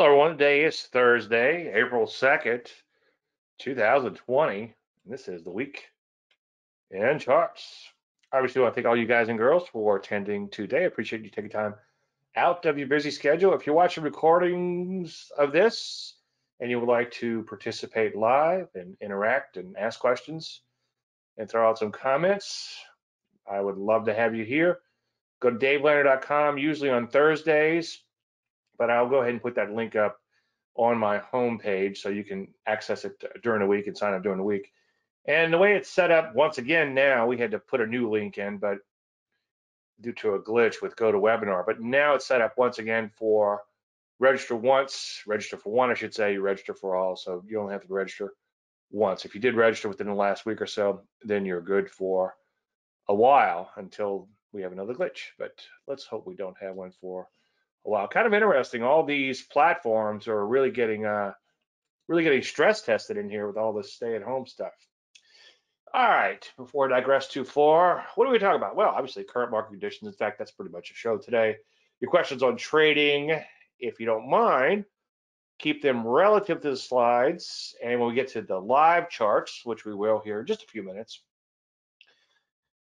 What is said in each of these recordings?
Hello, everyone. Today is Thursday, April 2nd, 2020. And this is the week in charts. Obviously, I want to thank all you guys and girls for attending today. I appreciate you taking time out of your busy schedule. If you're watching recordings of this and you would like to participate live and interact and ask questions and throw out some comments, I would love to have you here. Go to davelandry.com, usually on Thursdays but I'll go ahead and put that link up on my home page so you can access it during the week and sign up during the week. And the way it's set up, once again, now we had to put a new link in, but due to a glitch with GoToWebinar, but now it's set up once again for register once, register for one, I should say, you register for all, so you only have to register once. If you did register within the last week or so, then you're good for a while until we have another glitch, but let's hope we don't have one for Wow, kind of interesting. All these platforms are really getting uh, really getting stress tested in here with all this stay-at-home stuff. All right, before I digress too far, what do we talk about? Well, obviously current market conditions. In fact, that's pretty much a show today. Your questions on trading, if you don't mind, keep them relative to the slides. And when we get to the live charts, which we will here in just a few minutes,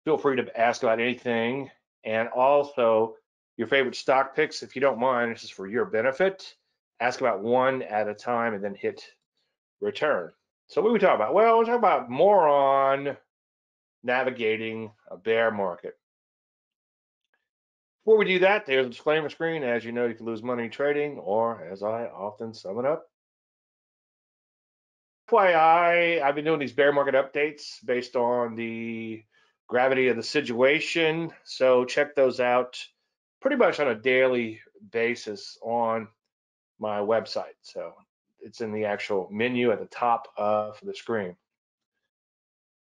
feel free to ask about anything. And also, your favorite stock picks, if you don't mind, this is for your benefit. Ask about one at a time and then hit return. So what are we talking about? Well, we're talking about more on navigating a bear market. Before we do that, there's a disclaimer screen. As you know, you can lose money trading, or as I often sum it up. FYI, I've been doing these bear market updates based on the gravity of the situation. So check those out pretty much on a daily basis on my website. So it's in the actual menu at the top of the screen.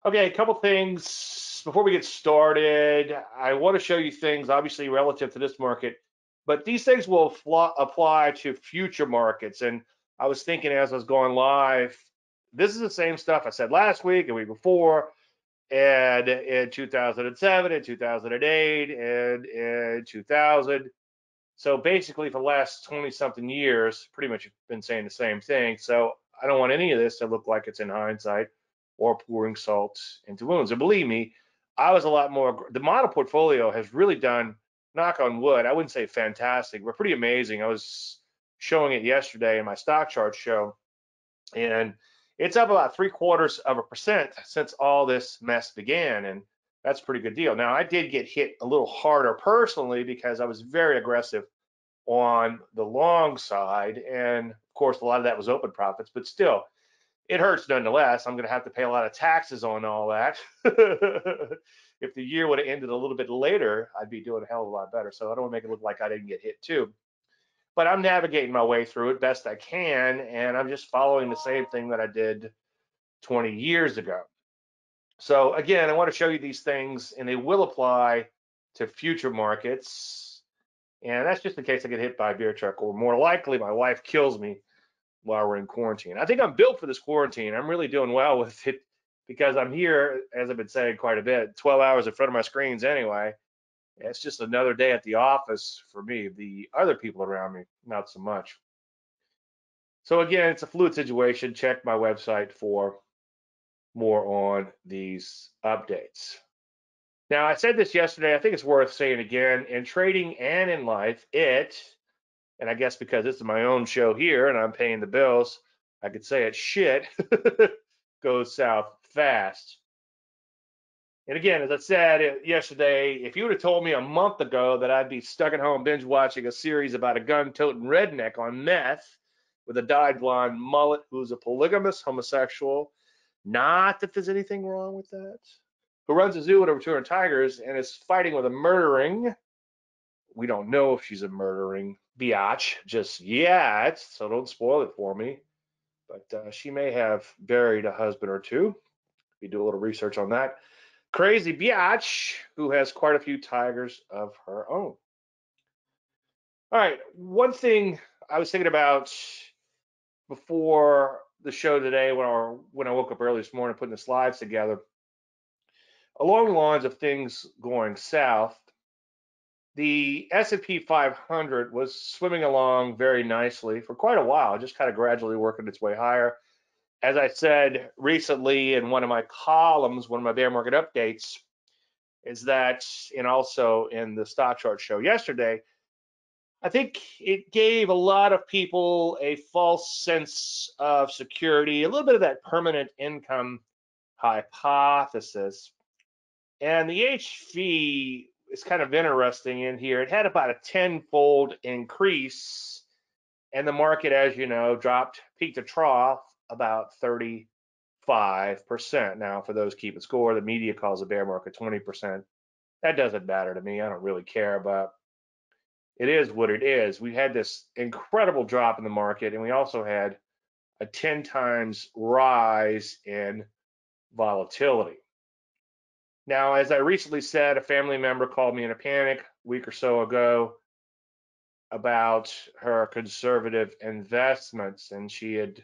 Okay, a couple things before we get started. I want to show you things obviously relative to this market, but these things will apply to future markets. And I was thinking as I was going live, this is the same stuff I said last week and week before, and in 2007 and 2008 and in 2000 so basically for the last 20 something years pretty much been saying the same thing. So i don't want any of this to look like it's in hindsight or pouring salt into wounds. And believe me i was a lot more the model portfolio has really done knock on wood i wouldn't say fantastic but pretty amazing. I was showing it yesterday in my stock chart show and it's up about three quarters of a percent since all this mess began, and that's a pretty good deal. Now, I did get hit a little harder personally because I was very aggressive on the long side, and of course, a lot of that was open profits, but still, it hurts nonetheless. I'm going to have to pay a lot of taxes on all that. if the year would have ended a little bit later, I'd be doing a hell of a lot better. So I don't want to make it look like I didn't get hit too but I'm navigating my way through it best I can, and I'm just following the same thing that I did 20 years ago. So again, I want to show you these things, and they will apply to future markets. And that's just in case I get hit by a beer truck, or more likely, my wife kills me while we're in quarantine. I think I'm built for this quarantine. I'm really doing well with it because I'm here, as I've been saying quite a bit, 12 hours in front of my screens anyway it's just another day at the office for me. The other people around me, not so much. So again, it's a fluid situation. Check my website for more on these updates. Now, I said this yesterday. I think it's worth saying again. In trading and in life, it, and I guess because this is my own show here and I'm paying the bills, I could say it shit goes south fast. And again, as I said yesterday, if you would have told me a month ago that I'd be stuck at home binge watching a series about a gun-toting redneck on meth with a dyed blonde mullet who's a polygamous homosexual, not that there's anything wrong with that, who runs a zoo with over 200 tigers and is fighting with a murdering, we don't know if she's a murdering biatch just yet, so don't spoil it for me. But uh, she may have buried a husband or two. We do a little research on that. Crazy Biatch, who has quite a few tigers of her own. All right, one thing I was thinking about before the show today when I, when I woke up early this morning putting the slides together, along the lines of things going south, the S&P 500 was swimming along very nicely for quite a while, just kind of gradually working its way higher. As I said recently in one of my columns, one of my bear market updates, is that, and also in the stock chart show yesterday, I think it gave a lot of people a false sense of security, a little bit of that permanent income hypothesis. And the HV is kind of interesting in here. It had about a tenfold increase, and the market, as you know, dropped peak to trough about 35%. Now, for those keeping score, the media calls a bear market 20%. That doesn't matter to me. I don't really care, but it is what it is. We had this incredible drop in the market, and we also had a 10 times rise in volatility. Now, as I recently said, a family member called me in a panic a week or so ago about her conservative investments, and she had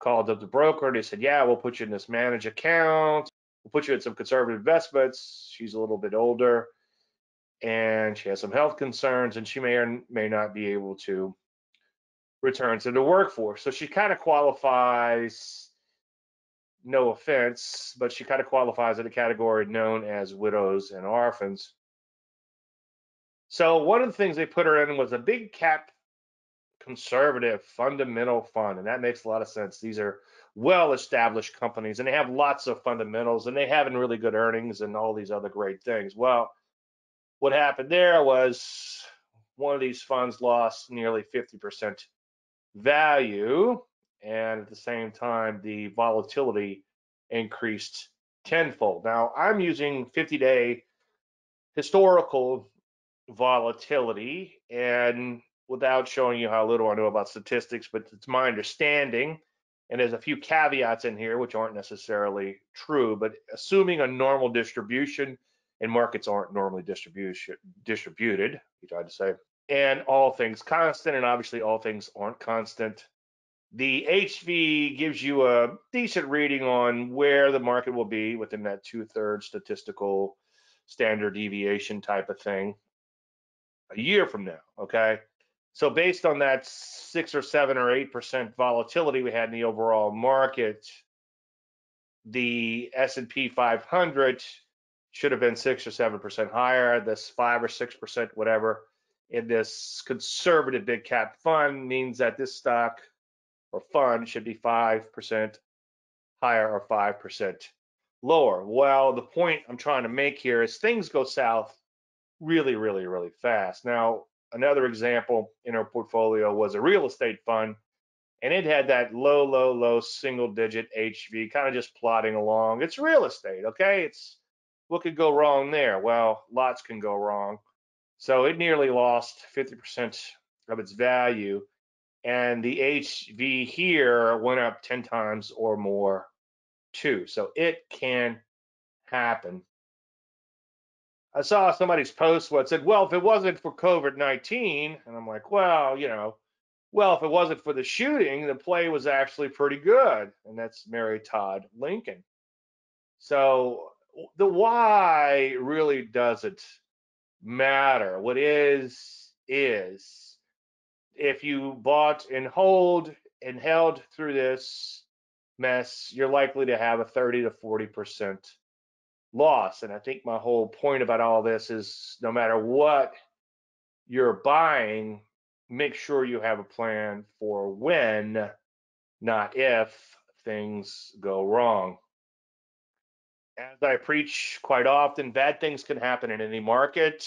called up the broker and he said, Yeah, we'll put you in this managed account. We'll put you in some conservative investments. She's a little bit older and she has some health concerns and she may or may not be able to return to the workforce. So she kind of qualifies, no offense, but she kind of qualifies in a category known as widows and orphans. So one of the things they put her in was a big cap conservative fundamental fund, and that makes a lot of sense. These are well established companies and they have lots of fundamentals and they have really good earnings and all these other great things. Well, what happened there was one of these funds lost nearly 50% value, and at the same time, the volatility increased tenfold. Now, I'm using 50 day historical volatility, and without showing you how little I know about statistics, but it's my understanding. And there's a few caveats in here which aren't necessarily true, but assuming a normal distribution, and markets aren't normally distribution distributed, you tried to say, and all things constant, and obviously all things aren't constant. The HV gives you a decent reading on where the market will be within that two-thirds statistical standard deviation type of thing a year from now. Okay. So based on that six or seven or eight percent volatility we had in the overall market, the S&P 500 should have been six or seven percent higher. This five or six percent, whatever, in this conservative big cap fund means that this stock or fund should be five percent higher or five percent lower. Well, the point I'm trying to make here is things go south really, really, really fast. Now, another example in our portfolio was a real estate fund, and it had that low, low, low single digit HV kind of just plodding along. It's real estate, okay? It's what could go wrong there? Well, lots can go wrong. So it nearly lost 50% of its value. And the HV here went up 10 times or more too. So it can happen. I saw somebody's post what said, well, if it wasn't for COVID 19, and I'm like, well, you know, well, if it wasn't for the shooting, the play was actually pretty good. And that's Mary Todd Lincoln. So the why really doesn't matter. What is, is. If you bought and hold and held through this mess, you're likely to have a 30 to 40% loss. And I think my whole point about all this is no matter what you're buying, make sure you have a plan for when, not if, things go wrong as I preach quite often, bad things can happen in any market.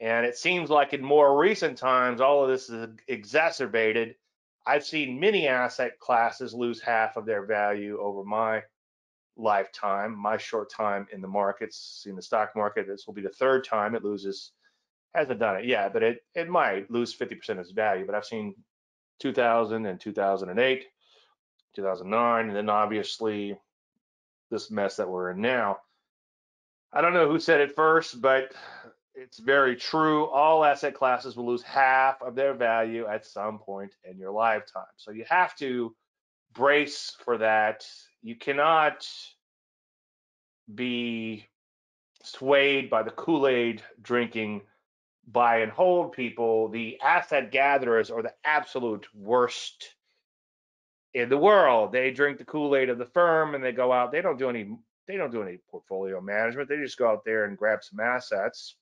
And it seems like in more recent times, all of this is exacerbated. I've seen many asset classes lose half of their value over my lifetime, my short time in the markets, in the stock market. This will be the third time it loses, hasn't done it yet, but it, it might lose 50% of its value. But I've seen 2000 and 2008, 2009, and then obviously this mess that we're in now. I don't know who said it first, but it's very true. All asset classes will lose half of their value at some point in your lifetime. So you have to brace for that. You cannot be swayed by the Kool Aid drinking buy and hold people, the asset gatherers are the absolute worst in the world. They drink the Kool-Aid of the firm and they go out. They don't do any. They don't do any portfolio management. They just go out there and grab some assets,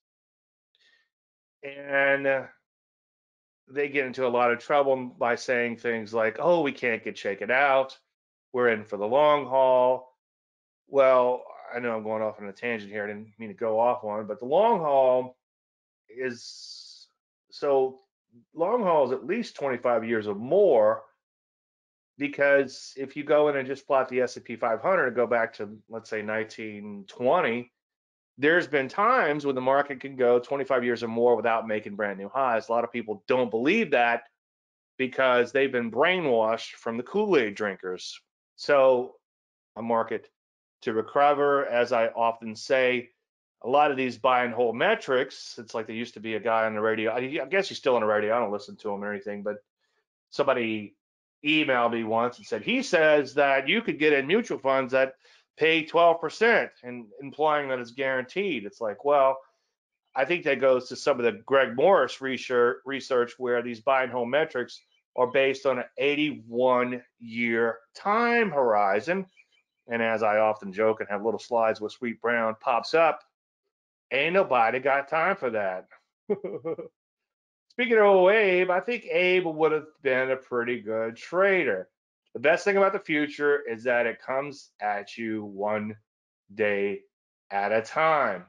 and uh, they get into a lot of trouble by saying things like, "Oh, we can't get shaken out. We're in for the long haul." Well, I know I'm going off on a tangent here. I didn't mean to go off on, but the long haul is so long haul is at least 25 years or more because if you go in and just plot the S&P 500 and go back to let's say 1920 there's been times when the market can go 25 years or more without making brand new highs a lot of people don't believe that because they've been brainwashed from the Kool-Aid drinkers so a market to recover as I often say a lot of these buy and hold metrics, it's like there used to be a guy on the radio. I guess he's still on the radio. I don't listen to him or anything, but somebody emailed me once and said he says that you could get in mutual funds that pay 12% and implying that it's guaranteed. It's like, well, I think that goes to some of the Greg Morris research, where these buy and metrics are based on an 81 year time horizon. And as I often joke and have little slides with Sweet Brown pops up, Ain't nobody got time for that. Speaking of old Abe, I think Abe would have been a pretty good trader. The best thing about the future is that it comes at you one day at a time.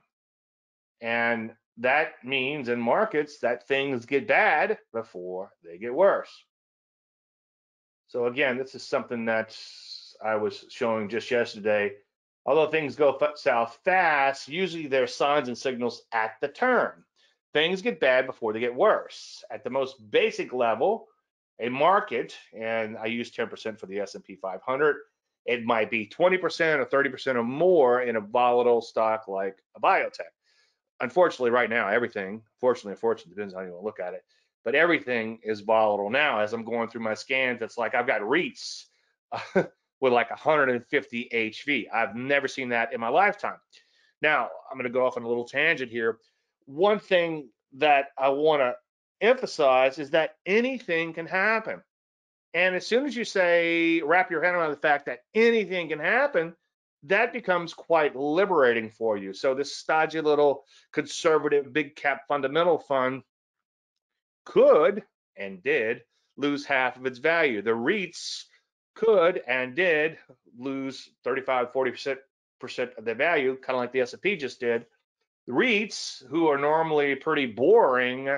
And that means in markets that things get bad before they get worse. So again, this is something that I was showing just yesterday Although things go south fast, usually there are signs and signals at the turn. Things get bad before they get worse. At the most basic level, a market, and I use 10% for the S&P 500, it might be 20% or 30% or more in a volatile stock like a biotech. Unfortunately, right now, everything, fortunately, unfortunately, depends on how you want to look at it, but everything is volatile now. As I'm going through my scans, it's like I've got REITs with like 150 HV. I've never seen that in my lifetime. Now, I'm going to go off on a little tangent here. One thing that I want to emphasize is that anything can happen. And as soon as you say, wrap your head around the fact that anything can happen, that becomes quite liberating for you. So this stodgy little conservative big cap fundamental fund could and did lose half of its value. The REITs could and did lose 35, 40% of their value, kind of like the S&P just did. The REITs, who are normally pretty boring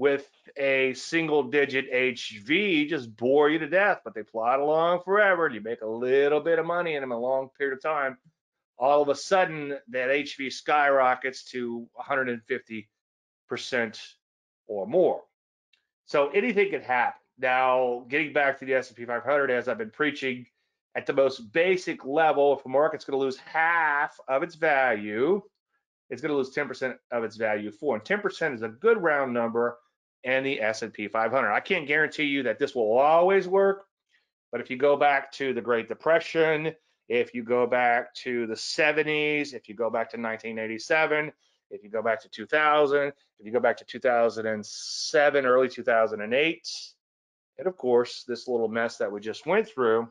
with a single digit HV, just bore you to death, but they plod along forever and you make a little bit of money in them a long period of time. All of a sudden, that HV skyrockets to 150% or more. So anything could happen. Now, getting back to the S&P 500, as I've been preaching, at the most basic level, if a market's going to lose half of its value, it's going to lose 10% of its value for. And 10% is a good round number in the S&P 500. I can't guarantee you that this will always work, but if you go back to the Great Depression, if you go back to the 70s, if you go back to 1987, if you go back to 2000, if you go back to 2007, early 2008, and of course, this little mess that we just went through,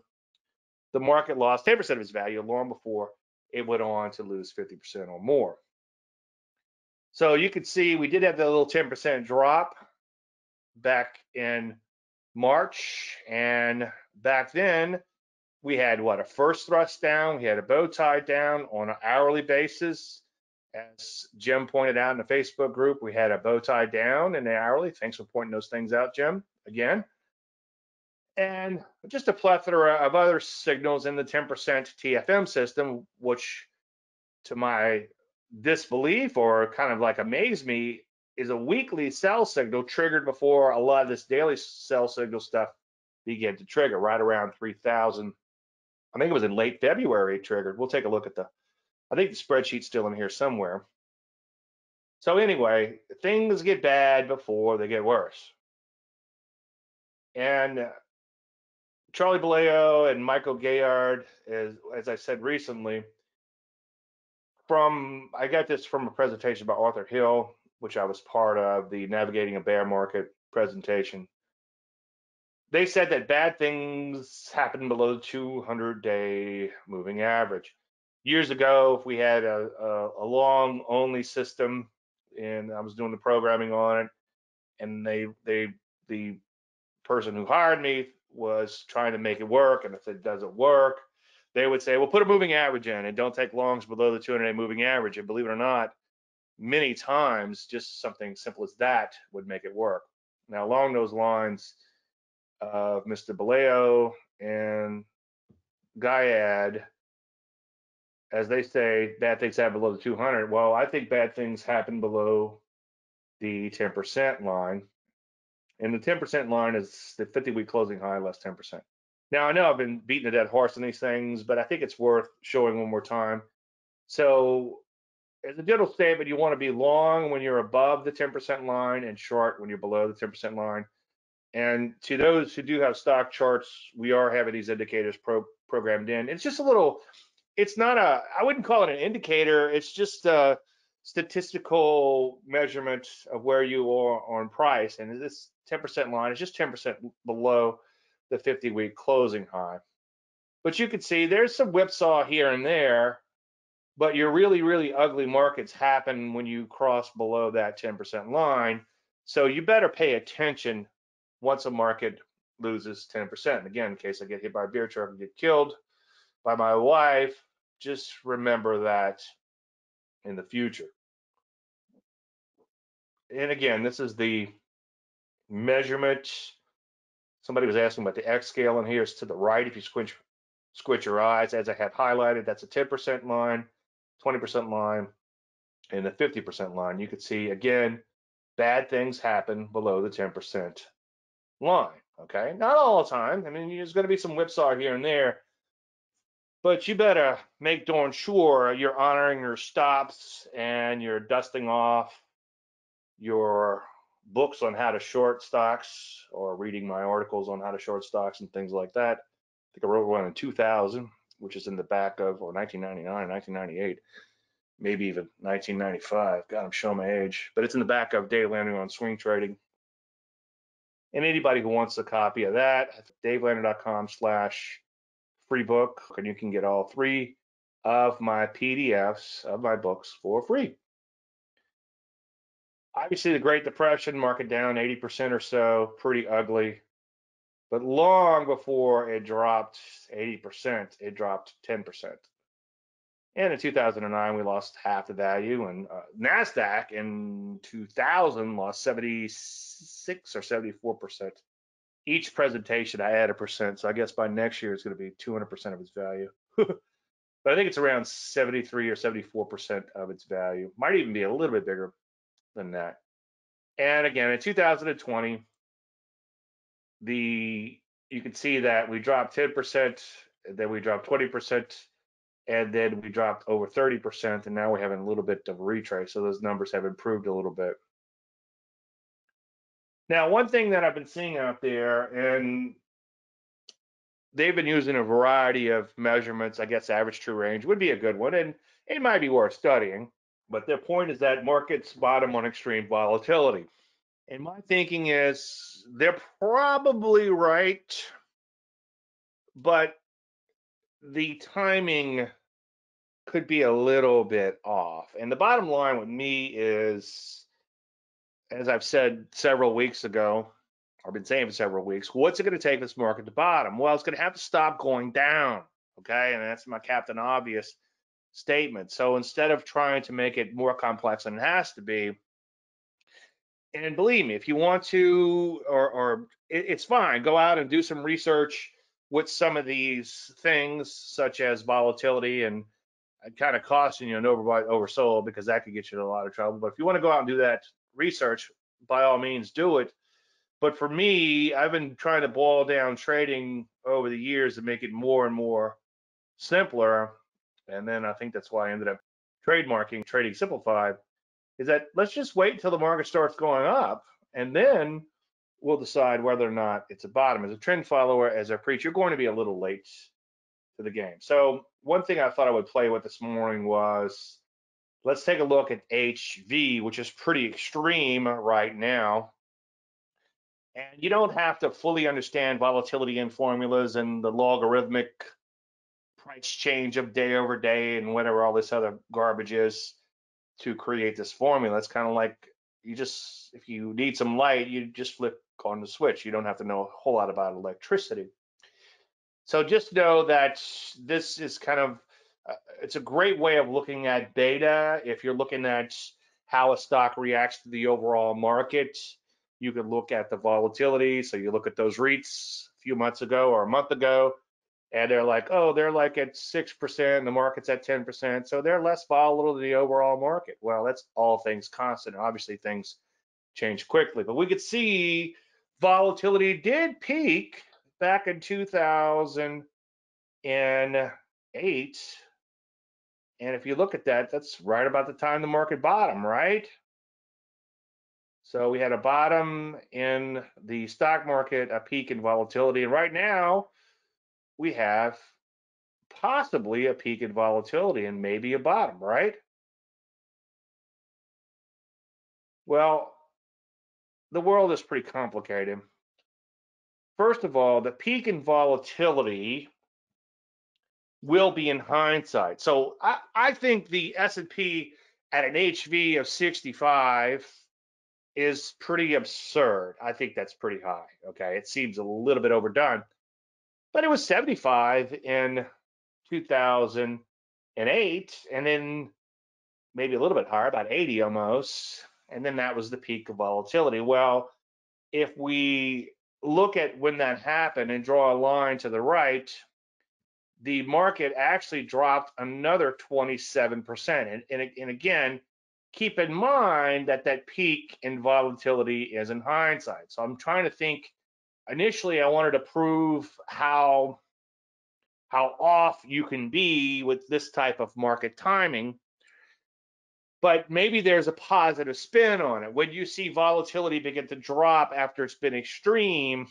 the market lost 10% of its value long before it went on to lose 50% or more. So you can see we did have that little 10% drop back in March. And back then, we had what a first thrust down, we had a bow tie down on an hourly basis. As Jim pointed out in the Facebook group, we had a bow tie down in the hourly. Thanks for pointing those things out, Jim, again and just a plethora of other signals in the 10% TFM system, which to my disbelief or kind of like amaze me is a weekly sell signal triggered before a lot of this daily sell signal stuff began to trigger right around 3000 i think it was in late february triggered. We'll take a look at the i think the spreadsheet's still in here somewhere. So anyway things get bad before they get worse. And uh, Charlie Bilello and Michael Gayed, as, as I said recently, from I got this from a presentation by Arthur Hill. Which I was part of, the Navigating a Bear Market presentation, they said that bad things happen below the 200 day moving average. Years ago, if we had a, a, a long only system and I was doing the programming on it, and they they the person who hired me was trying to make it work, and if it doesn't work, they would say, well, put a moving average in and don't take longs below the 200 day moving average. And believe it or not, many times just something simple as that would make it work. Now, along those lines, uh, of Mr. Bilello and Gayed, as they say, bad things happen below the 200. Well, I think bad things happen below the 10% line. And the 10% line is the 50 week closing high less 10%. Now, I know I've been beating a dead horse on these things, but I think it's worth showing one more time. So, as a general statement, you want to be long when you're above the 10% line and short when you're below the 10% line. And to those who do have stock charts, we are having these indicators pro programmed in. It's just a little, it's not a, I wouldn't call it an indicator. It's just a statistical measurement of where you are on price. And this 10% line is just 10% below the 50 week closing high. But you can see there's some whipsaw here and there, but your really, really ugly markets happen when you cross below that 10% line. So you better pay attention once a market loses 10%. And again, in case I get hit by a beer truck and get killed by my wife, just remember that in the future. And again, this is the measurement. Somebody was asking about the X scale in here. It's to the right. If you squint, squint your eyes, as I have highlighted, that's a 10% line, 20% line, and the 50% line. You could see, again, bad things happen below the 10% line. Okay, not all the time. I mean, there's going to be some whipsaw here and there, but you better make darn sure you're honoring your stops and you're dusting off your books on how to short stocks or reading my articles on how to short stocks and things like that. I think I wrote one in 2000, which is in the back of, or 1999, 1998, maybe even 1995. God, I'm showing my age, but it's in the back of Dave Landry on Swing Trading. And anybody who wants a copy of that, davelandry.com slash free book, and you can get all three of my PDFs of my books for free. Obviously, the Great Depression, market down 80% or so, pretty ugly. But long before it dropped 80%, it dropped 10%. And in 2009, we lost half the value, and uh, Nasdaq in 2000 lost 76 or 74 percent. Each presentation, I add a percent, so I guess by next year it's going to be 200 percent of its value. but I think it's around 73 or 74 percent of its value. Might even be a little bit bigger than that. And again, in 2020, the you can see that we dropped 10 percent, then we dropped 20 percent and then we dropped over 30%, and now we're having a little bit of a retrace. So those numbers have improved a little bit. Now, one thing that I've been seeing out there, and they've been using a variety of measurements. I guess average true range would be a good one, and it might be worth studying. But their point is that markets bottom on extreme volatility. And my thinking is they're probably right, but the timing could be a little bit off. And the bottom line with me is, as I've said several weeks ago, I've been saying for several weeks, what's it going to take this market to bottom? Well, it's going to have to stop going down. Okay. And that's my Captain Obvious statement. So instead of trying to make it more complex than it has to be, and believe me, if you want to, or, or it, it's fine, go out and do some research with some of these things, such as volatility and uh, kind of caution you an overbought, oversold because that could get you in a lot of trouble. But if you want to go out and do that research, by all means, do it. But for me, I've been trying to boil down trading over the years to make it more and more simpler. And then I think that's why I ended up trademarking Trading Simplified. Is that let's just wait until the market starts going up, and then we'll decide whether or not it's a bottom. As a trend follower, as a preach, you're going to be a little late to the game. So one thing I thought I would play with this morning was Let's take a look at HV, which is pretty extreme right now. And you don't have to fully understand volatility in formulas and the logarithmic price change of day over day and whatever all this other garbage is to create this formula. It's kind of like you just, if you need some light, you just flip on the switch. You don't have to know a whole lot about electricity. So just know that this is kind of, uh, it's a great way of looking at data. If you're looking at how a stock reacts to the overall market, you could look at the volatility. So you look at those REITs a few months ago or a month ago, and they're like, oh, they're like at 6%, the market's at 10%, so they're less volatile than the overall market. Well, that's all things constant. Obviously, things change quickly, but we could see volatility did peak back in 2008. And if you look at that, that's right about the time the market bottom, right? So we had a bottom in the stock market, a peak in volatility, and right now we have possibly a peak in volatility and maybe a bottom, right? Well, the world is pretty complicated. First of all, the peak in volatility will be in hindsight. So I, I think the S&P at an HV of 65 is pretty absurd. I think that's pretty high. Okay, it seems a little bit overdone but it was 75 in 2008 and then maybe a little bit higher about 80 almost and then that was the peak of volatility. Well if we look at when that happened and draw a line to the right the market actually dropped another 27% and, and, and again keep in mind that that peak in volatility is in hindsight. So i'm trying to think initially I wanted to prove how how off you can be with this type of market timing. But maybe there's a positive spin on it. When you see volatility begin to drop after it's been extreme,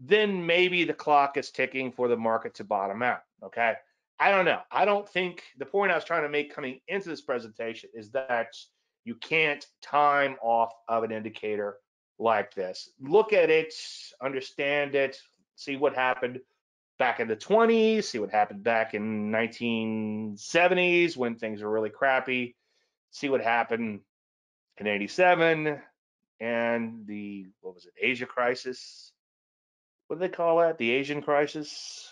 then maybe the clock is ticking for the market to bottom out. Okay. I don't know. I don't think the point I was trying to make coming into this presentation is that you can't time off of an indicator like this. Look at it, understand it, see what happened back in the 20s, see what happened back in 1970s when things were really crappy, see what happened in 87 and the what was it, Asia crisis. What do they call that? The Asian crisis.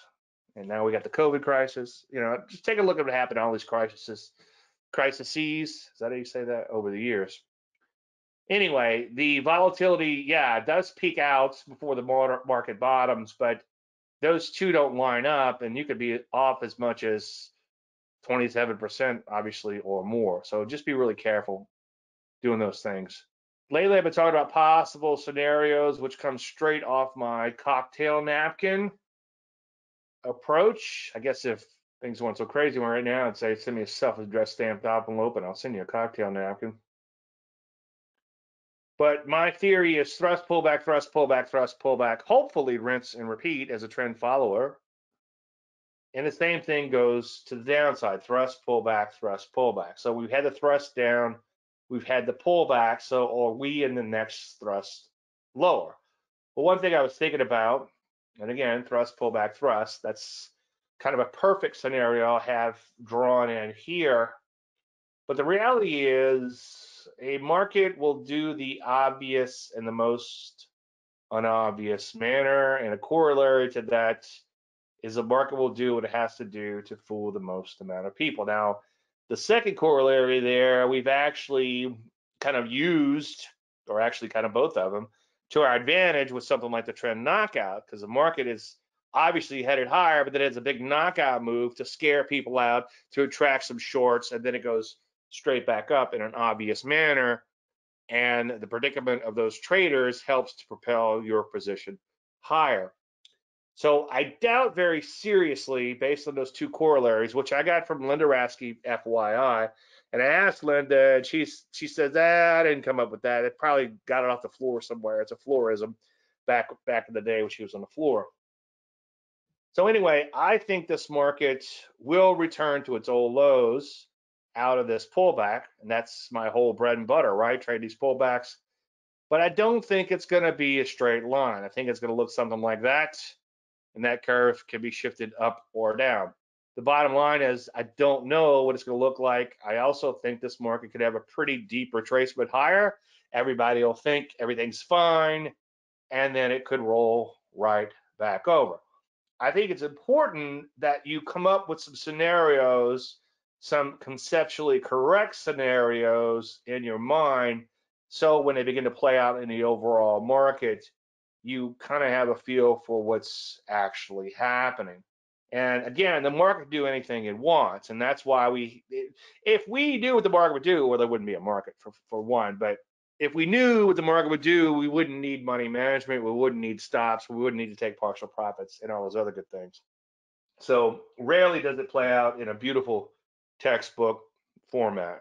And now we got the COVID crisis. You know, just take a look at what happened all these crises, crises. Is that how you say that over the years? Anyway, the volatility, yeah, does peak out before the market bottoms, but those two don't line up, and you could be off as much as 27%, obviously, or more. So just be really careful doing those things. Lately, I've been talking about possible scenarios, which come straight off my cocktail napkin approach. I guess if things weren't so crazy right now, I'd say send me a self-addressed stamped envelope and I'll send you a cocktail napkin. But my theory is thrust, pullback, thrust, pullback, thrust, pullback, hopefully rinse and repeat as a trend follower. And the same thing goes to the downside, thrust, pullback, thrust, pullback. So we've had the thrust down, we've had the pullback, so are we in the next thrust lower? Well, one thing I was thinking about, and again, thrust, pullback, thrust, that's kind of a perfect scenario I have drawn in here. But the reality is a market will do the obvious and the most unobvious manner, and a corollary to that is a market will do what it has to do to fool the most amount of people. Now, the second corollary there, we've actually kind of used, or actually kind of both of them, to our advantage with something like the trend knockout, because the market is obviously headed higher, but then it's a big knockout move to scare people out, to attract some shorts, and then it goes straight back up in an obvious manner. And the predicament of those traders helps to propel your position higher. So I doubt very seriously, based on those two corollaries, which I got from Linda Raschke, FYI, and I asked Linda, and she's she says, ah, I didn't come up with that. It probably got it off the floor somewhere. It's a floorism back back in the day when she was on the floor. So anyway, I think this market will return to its old lows out of this pullback, and that's my whole bread and butter, right? Trade these pullbacks. But I don't think it's going to be a straight line. I think it's going to look something like that, and that curve can be shifted up or down. The bottom line is I don't know what it's going to look like. I also think this market could have a pretty deep retracement higher. Everybody will think everything's fine, and then it could roll right back over. I think it's important that you come up with some scenarios, some conceptually correct scenarios in your mind. So when they begin to play out in the overall market, you kind of have a feel for what's actually happening. And again, the market can do anything it wants, and that's why we, if we knew what the market would do, well, there wouldn't be a market for for one. But if we knew what the market would do, we wouldn't need money management, we wouldn't need stops, we wouldn't need to take partial profits, and all those other good things. So rarely does it play out in a beautiful textbook format.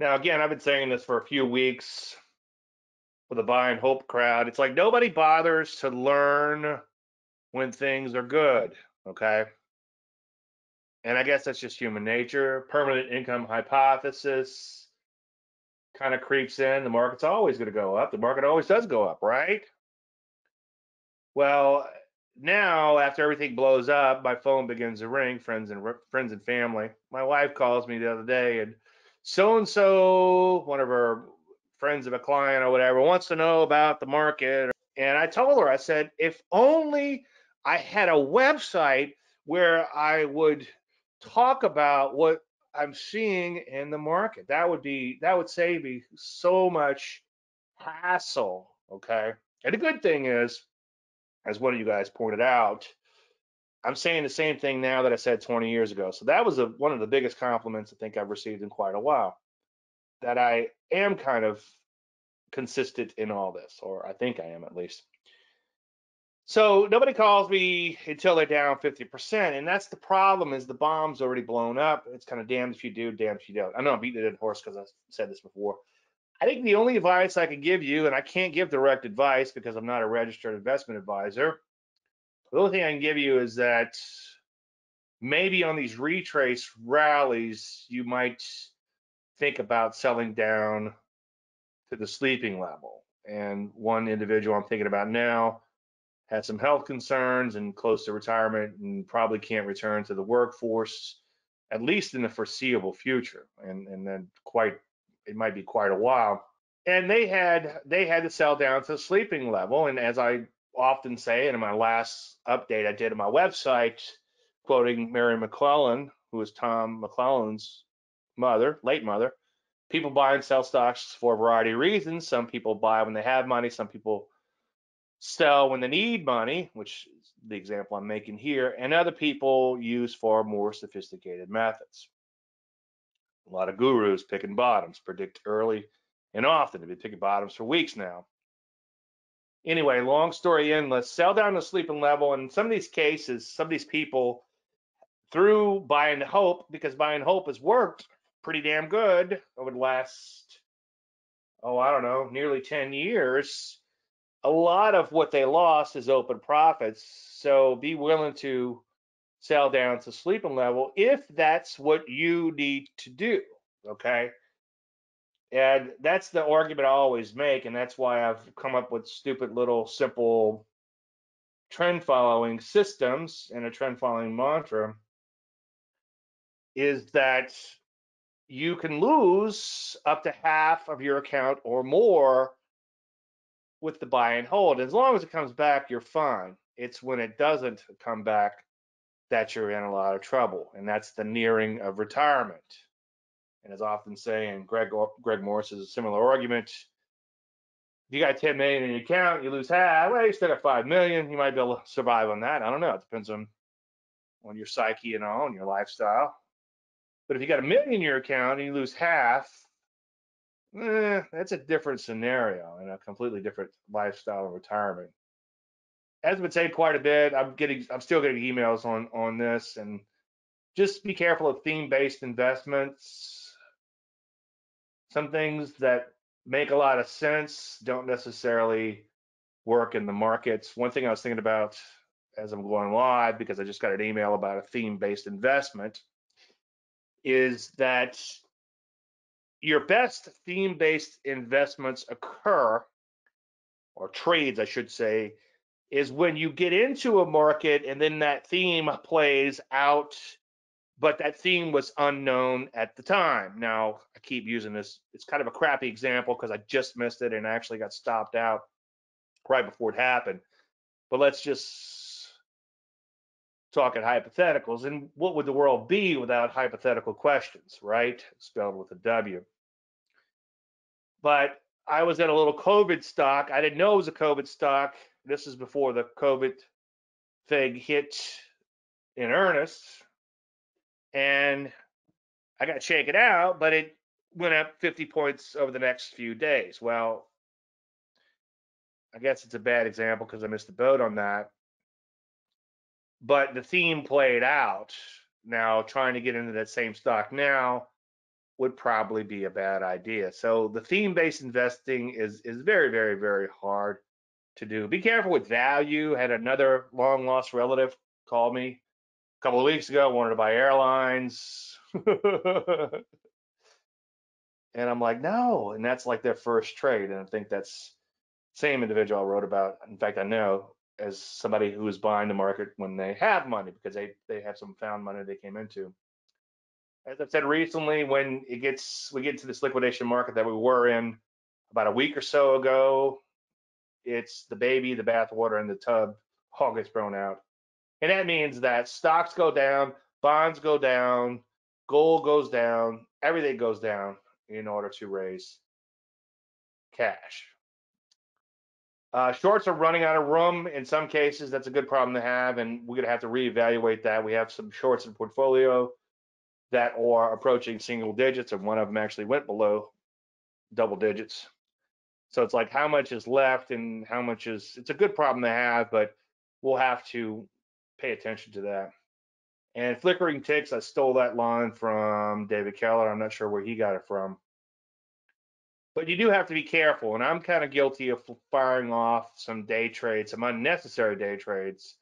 Now, again, I've been saying this for a few weeks with the buy and hope crowd. It's like nobody bothers to learn when things are good, okay? And I guess that's just human nature. Permanent income hypothesis kind of creeps in. The market's always going to go up. The market always does go up, right? Well, now after everything blows up, my phone begins to ring. Friends and friends and family. My wife calls me the other day, and so and so, one of her friends of a client or whatever wants to know about the market and i told her i said if only i had a website where i would talk about what i'm seeing in the market that would be that would save me so much hassle okay and the good thing is as one of you guys pointed out i'm saying the same thing now that i said 20 years ago so that was a, one of the biggest compliments i think i've received in quite a while that I am kind of consistent in all this, or I think I am at least. So nobody calls me until they're down 50%, and that's the problem. Is the bomb's already blown up? It's kind of damned if you do, damned if you don't. I know I'm beating a dead horse because I said this before. I think the only advice I can give you, and I can't give direct advice because I'm not a registered investment advisor. The only thing I can give you is that maybe on these retrace rallies, you might think about selling down to the sleeping level. And one individual I'm thinking about now had some health concerns and close to retirement and probably can't return to the workforce at least in the foreseeable future and and then quite it might be quite a while and they had they had to sell down to the sleeping level and as i often say in my last update i did on my website quoting mary mcclellan who was tom mcclellan's mother, late mother. People buy and sell stocks for a variety of reasons. Some people buy when they have money. Some people sell when they need money, which is the example I'm making here. And other people use far more sophisticated methods. A lot of gurus picking bottoms, predict early and often. They've been picking bottoms for weeks now. Anyway, long story endless, sell down to sleeping level. And in some of these cases, some of these people, through buying hope, because buying hope has worked, pretty damn good over the last, oh, I don't know, nearly 10 years. A lot of what they lost is open profits. So be willing to sell down to sleeping level if that's what you need to do. Okay. And that's the argument I always make. And that's why I've come up with stupid little simple trend following systems and a trend following mantra is that you can lose up to half of your account or more with the buy and hold. As long as it comes back, you're fine. It's when it doesn't come back that you're in a lot of trouble, and that's the nearing of retirement. And as often saying, Greg Greg Morris is a similar argument. If you got 10 million in your account, you lose half. Well, you still got five million. You might be able to survive on that. I don't know. It depends on on your psyche and all, and your lifestyle. But if you got a million in your account and you lose half, eh, that's a different scenario and a completely different lifestyle of retirement. As I've been saying quite a bit, I'm getting, I'm still getting emails on on this, and just be careful of theme-based investments. Some things that make a lot of sense don't necessarily work in the markets. One thing I was thinking about as I'm going live, because I just got an email about a theme-based investment, is that your best theme-based investments occur, or trades, I should say, is when you get into a market and then that theme plays out, but that theme was unknown at the time. Now, I keep using this, it's kind of a crappy example because I just missed it and actually got stopped out right before it happened. But let's just talk in hypotheticals. And what would the world be without hypothetical questions, right? Spelled with a W. But I was at a little COVID stock. I didn't know it was a COVID stock. This is before the COVID thing hit in earnest. And I got to shake it out, but it went up 50 points over the next few days. Well, I guess it's a bad example because I missed the boat on that. But the theme played out. Now, trying to get into that same stock now would probably be a bad idea. So the theme-based investing is is very, very, very hard to do. Be careful with value. Had another long lost relative call me a couple of weeks ago, wanted to buy airlines. and I'm like, no. And that's like their first trade. And I think that's same individual I wrote about. In fact, I know as somebody who is buying the market when they have money because they, they have some found money they came into. As I've said recently, when it gets we get to this liquidation market that we were in about a week or so ago, it's the baby, the bathwater, and the tub all gets thrown out. And that means that stocks go down, bonds go down, gold goes down, everything goes down in order to raise cash. Uh, shorts are running out of room in some cases. That's a good problem to have, and we're going to have to reevaluate that. We have some shorts in portfolio that are approaching single digits, and one of them actually went below double digits. So it's like how much is left and how much is. It's a good problem to have, but we'll have to pay attention to that. And flickering ticks, I stole that line from David Keller. I'm not sure where he got it from. But you do have to be careful, and I'm kind of guilty of firing off some day trades, some unnecessary day trades,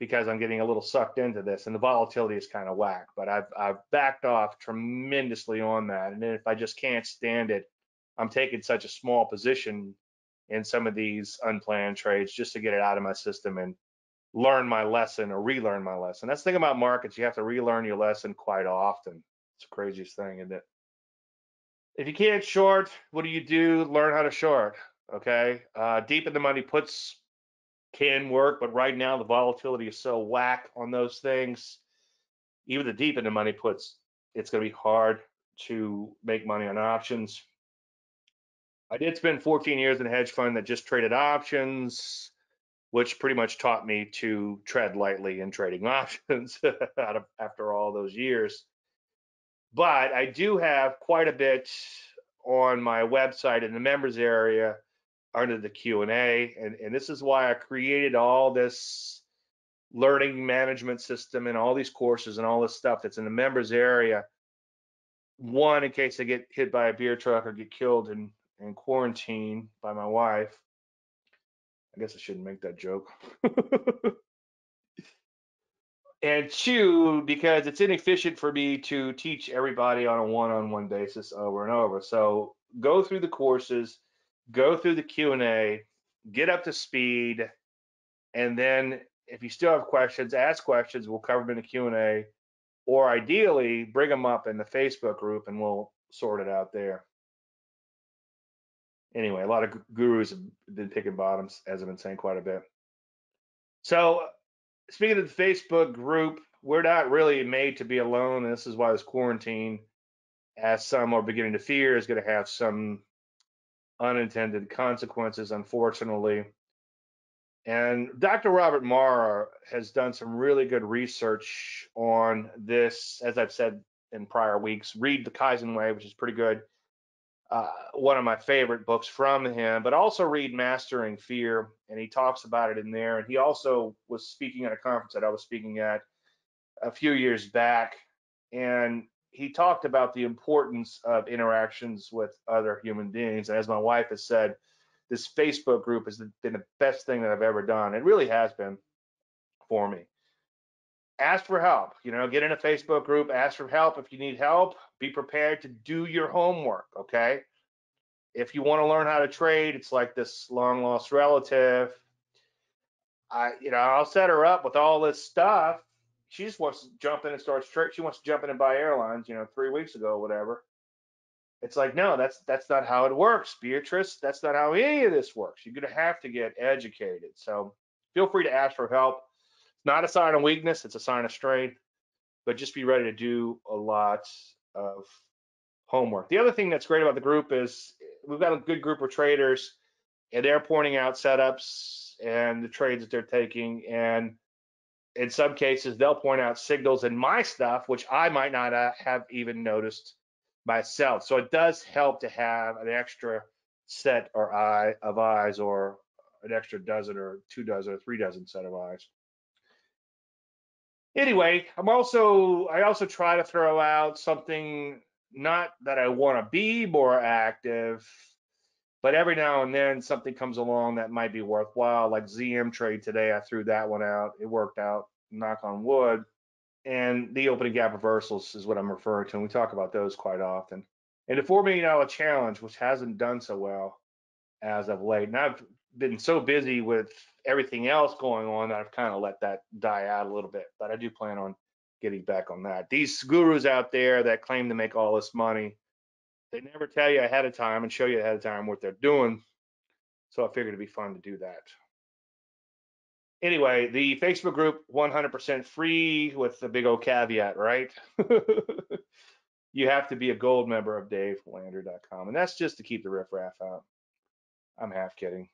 because I'm getting a little sucked into this, and the volatility is kind of whack. But I've I've backed off tremendously on that, and if I just can't stand it, I'm taking such a small position in some of these unplanned trades just to get it out of my system and learn my lesson or relearn my lesson. That's the thing about markets; you have to relearn your lesson quite often. It's the craziest thing, isn't it? If you can't short, what do you do? Learn how to short. Okay. Uh, deep in the money puts can work, but right now the volatility is so whack on those things. Even the deep in the money puts, it's going to be hard to make money on options. I did spend 14 years in a hedge fund that just traded options, which pretty much taught me to tread lightly in trading options after all those years. But I do have quite a bit on my website in the members area under the Q&A and, and this is why I created all this learning management system and all these courses and all this stuff that's in the members area. One in case I get hit by a beer truck or get killed in, in quarantine by my wife I guess I shouldn't make that joke and two, because it's inefficient for me to teach everybody on a one-on-one basis over and over. So go through the courses, go through the Q&A, get up to speed, and then if you still have questions, ask questions. We'll cover them in the Q&A, or ideally bring them up in the Facebook group and we'll sort it out there. Anyway, a lot of gurus have been picking bottoms, as I've been saying quite a bit. So speaking of the Facebook group, we're not really made to be alone. And this is why this quarantine, as some are beginning to fear, is going to have some unintended consequences, unfortunately. And Dr. Robert Maurer has done some really good research on this. As I've said in prior weeks, read The Kaizen Way, which is pretty good uh, one of my favorite books from him, but also read Mastering Fear, and he talks about it in there. And he also was speaking at a conference that I was speaking at a few years back, and he talked about the importance of interactions with other human beings. And as my wife has said, this Facebook group has been the best thing that I've ever done. It really has been for me. Ask for help. You know, get in a Facebook group, ask for help. If you need help, be prepared to do your homework, okay? If you want to learn how to trade, it's like this long lost relative. I, you know, I'll set her up with all this stuff. She just wants to jump in and start trade. She wants to jump in and buy airlines, you know, three weeks ago, whatever. It's like, no, that's that's not how it works, Beatrice. That's not how any of this works. You're gonna have to get educated. So feel free to ask for help. Not a sign of weakness, it's a sign of strength, but just be ready to do a lot of homework. The other thing that's great about the group is we've got a good group of traders and they're pointing out setups and the trades that they're taking. And in some cases, they'll point out signals in my stuff, which I might not uh, have even noticed myself. So it does help to have an extra set or eye of eyes or an extra dozen or two dozen or three dozen set of eyes. Anyway, I'm also I also try to throw out something not that I want to be more active, but every now and then something comes along that might be worthwhile. Like ZM trade today, I threw that one out. It worked out, knock on wood. And the opening gap reversals is what I'm referring to. And we talk about those quite often. And the $4 million challenge, which hasn't done so well as of late. And I've been so busy with everything else going on that I've kind of let that die out a little bit. But I do plan on getting back on that. These gurus out there that claim to make all this money, they never tell you ahead of time and show you ahead of time what they're doing. So I figured it'd be fun to do that. Anyway, the Facebook group 100% free with the big old caveat, right? you have to be a gold member of DaveLandry.com, and that's just to keep the riffraff out. I'm half kidding.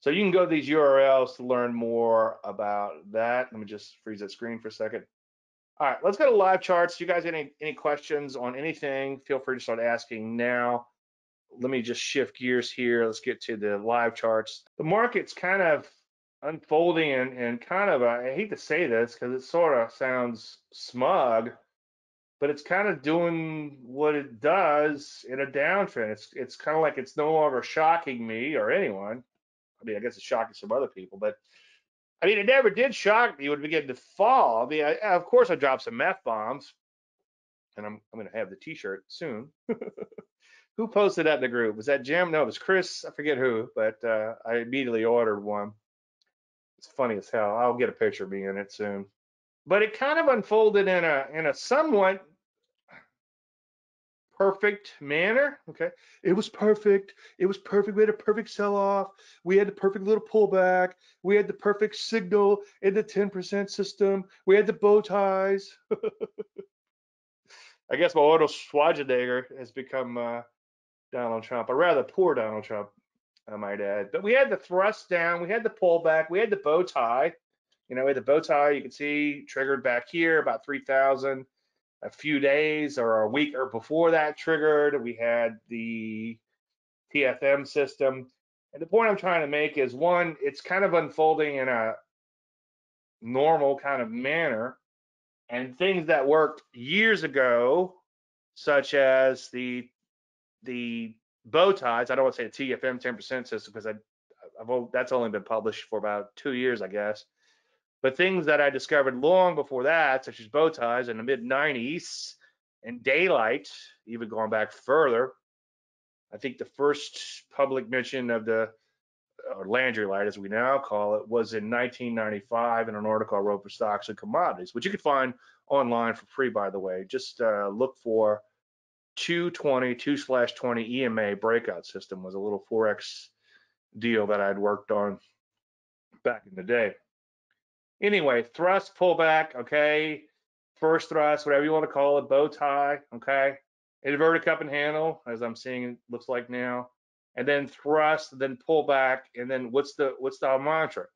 So you can go to these URLs to learn more about that. Let me just freeze that screen for a second. All right, let's go to live charts. You guys any any questions on anything? Feel free to start asking now. Let me just shift gears here. Let's get to the live charts. The market's kind of unfolding and, and kind of, I hate to say this because it sort of sounds smug, but it's kind of doing what it does in a downtrend. It's it's kind of like it's no longer shocking me or anyone. I mean, I guess it's shocking some other people, but I mean, it never did shock me. when It would begin to fall. I mean, I, of course, I dropped some meth bombs, and I'm I'm going to have the T-shirt soon. who posted that in the group? Was that Jim? No, it was Chris. I forget who, but uh, I immediately ordered one. It's funny as hell. I'll get a picture of me in it soon. But it kind of unfolded in a in a somewhat perfect manner. Okay. It was perfect. It was perfect. We had a perfect sell off. We had the perfect little pullback. We had the perfect signal in the 10% system. We had the bow ties. I guess my Arnold Schwarzenegger has become uh, Donald Trump, or rather poor Donald Trump, I might add. But we had the thrust down. We had the pullback. We had the bow tie. You know, we had the bow tie. You can see triggered back here about 3,000 a few days or a week or before that triggered, we had the TFM system. And the point I'm trying to make is one, it's kind of unfolding in a normal kind of manner. And things that worked years ago, such as the the bow ties, I don't want to say the TFM 10% system because I, I've, that's only been published for about two years, I guess. But things that I discovered long before that, such as bow ties in the mid 90s and daylight, even going back further, I think the first public mention of the or Landry light, as we now call it, was in 1995 in an article I wrote for Stocks and Commodities, which you can find online for free, by the way. Just uh, look for 220 2 slash 20 EMA breakout system was a little forex deal that I'd worked on back in the day. Anyway, thrust, pullback, okay. First thrust, whatever you want to call it, bow tie, okay. Inverted cup and handle, as I'm seeing it looks like now. And then thrust, then pull back, and then what's the what's the mantra?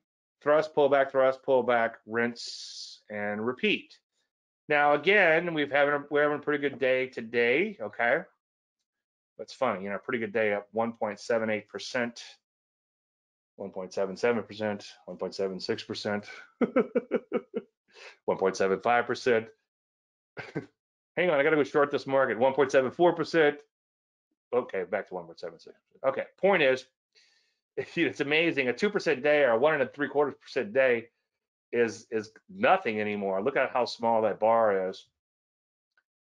Thrust, pull back, thrust, pull back, rinse, and repeat. Now again, we've having a, we're having a pretty good day today, okay. That's funny, you know, pretty good day up 1.78 percent 1.77%, 1.76%, 1.75%. Hang on, I got to go short this market. 1.74%. Okay, back to 1.76. Okay, point is, it's amazing. A two percent day or a one and a three quarters percent day is is nothing anymore. Look at how small that bar is.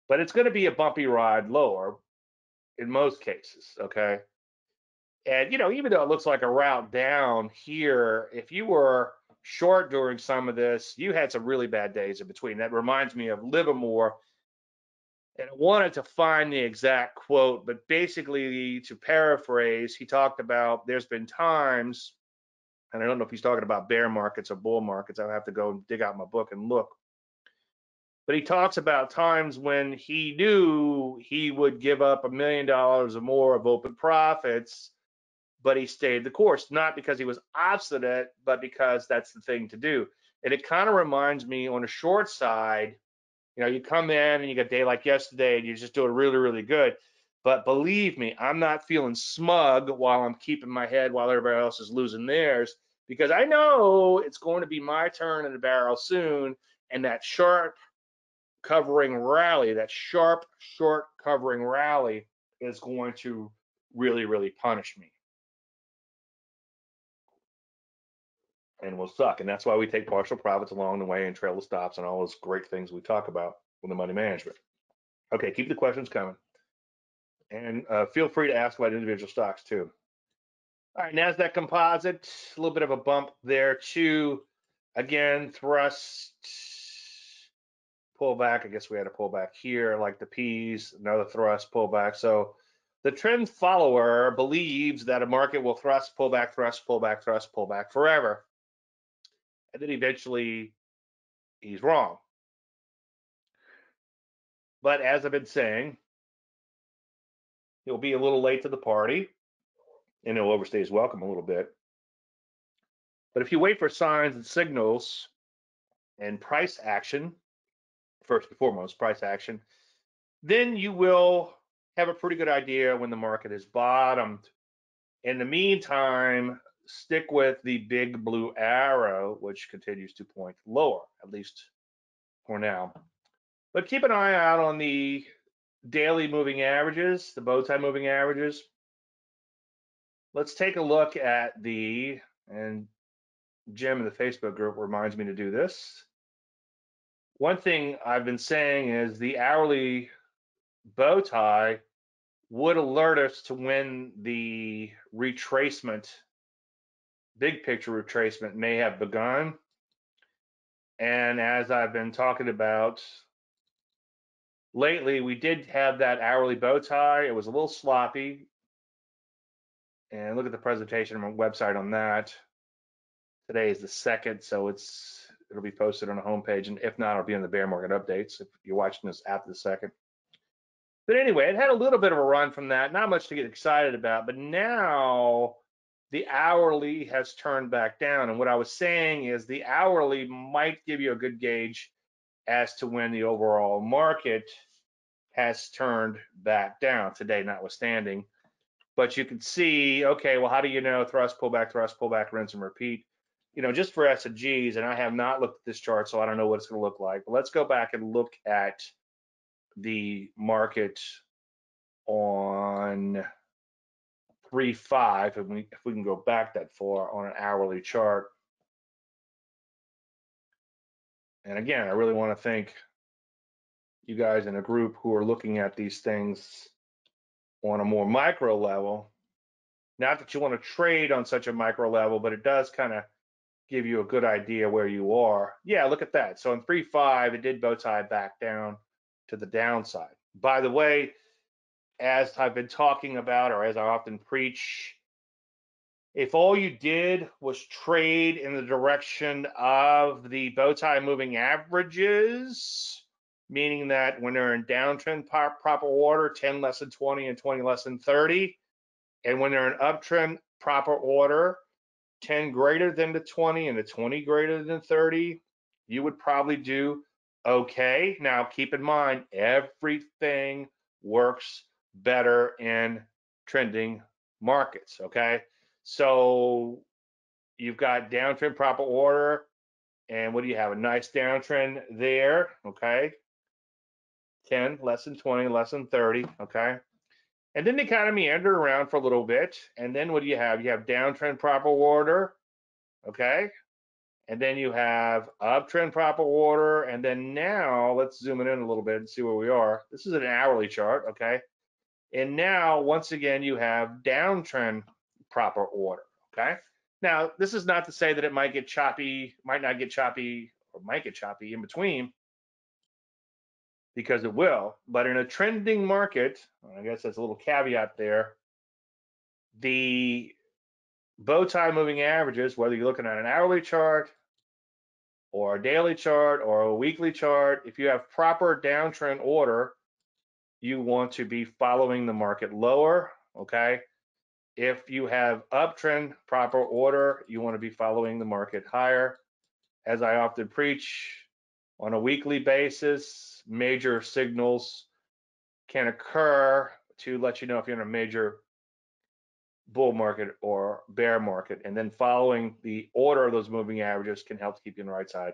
But it's going to be a bumpy ride lower in most cases. Okay. And you know, even though it looks like a route down here, if you were short during some of this, you had some really bad days in between. That reminds me of Livermore. And I wanted to find the exact quote, but basically, to paraphrase, he talked about there's been times, and I don't know if he's talking about bear markets or bull markets. I'll have to go and dig out my book and look. But he talks about times when he knew he would give up a million dollars or more of open profits but he stayed the course, not because he was obstinate, but because that's the thing to do. And it kind of reminds me on the short side, you know, you come in and you get a day like yesterday and you're just doing really, really good. But believe me, I'm not feeling smug while I'm keeping my head while everybody else is losing theirs because I know it's going to be my turn in the barrel soon. And that sharp covering rally, that sharp, short covering rally is going to really, really punish me. And will suck. And that's why we take partial profits along the way and trail the stops and all those great things we talk about with the money management. Okay, keep the questions coming. And uh, feel free to ask about individual stocks too. All right, NASDAQ composite, a little bit of a bump there too. Again, thrust, pull back. I guess we had a pullback here, like the P's, another thrust, pullback. So the trend follower believes that a market will thrust, pull back, thrust, pull back, thrust, pull back forever and then eventually he's wrong. But as I've been saying, he'll be a little late to the party and he'll overstay his welcome a little bit. But if you wait for signs and signals and price action, first and foremost, price action, then you will have a pretty good idea when the market is bottomed. In the meantime, stick with the big blue arrow, which continues to point lower, at least for now. But keep an eye out on the daily moving averages, the bow tie moving averages. Let's take a look at the, and Jim in the Facebook group reminds me to do this. One thing I've been saying is the hourly bow tie would alert us to when the retracement big picture retracement may have begun. And as I've been talking about lately, we did have that hourly bow tie. It was a little sloppy. And look at the presentation on my website on that. Today is the second, so it's it'll be posted on the homepage. And if not, it'll be in the bear market updates if you're watching this after the second. But anyway, it had a little bit of a run from that, not much to get excited about. But now the hourly has turned back down. And what I was saying is the hourly might give you a good gauge as to when the overall market has turned back down today, notwithstanding. But you can see, okay, well, how do you know thrust, pullback, thrust, pullback, rinse and repeat? You know, just for S and Gs, and I have not looked at this chart, so I don't know what it's going to look like. But let's go back and look at the market on three five, and we if we can go back that far on an hourly chart. And again, I really want to thank you guys in a group who are looking at these things on a more micro level. Not that you want to trade on such a micro level, but it does kind of give you a good idea where you are. Yeah, look at that. So in 3.5, it did bow tie back down to the downside. By the way, as I've been talking about, or as I often preach, if all you did was trade in the direction of the bow tie moving averages, meaning that when they're in downtrend proper order, 10 less than 20 and 20 less than 30, and when they're in uptrend proper order, 10 greater than the 20 and the 20 greater than 30, you would probably do okay. Now keep in mind, everything works better in trending markets. Okay. So you've got downtrend proper order. And what do you have? A nice downtrend there. Okay. 10, less than 20, less than 30. Okay. And then they kind of meander around for a little bit. And then what do you have? You have downtrend proper order, okay? And then you have uptrend proper order. And then now let's zoom it in a little bit and see where we are. This is an hourly chart, okay? And now, once again, you have downtrend proper order, okay? Now, this is not to say that it might get choppy, might not get choppy, or might get choppy in between, because it will. But in a trending market, I guess that's a little caveat there, the bow tie moving averages, whether you're looking at an hourly chart or a daily chart or a weekly chart, if you have proper downtrend order, you want to be following the market lower, okay? If you have uptrend proper order, you want to be following the market higher. As I often preach, on a weekly basis, major signals can occur to let you know if you're in a major bull market or bear market. And then following the order of those moving averages can help keep you on the right side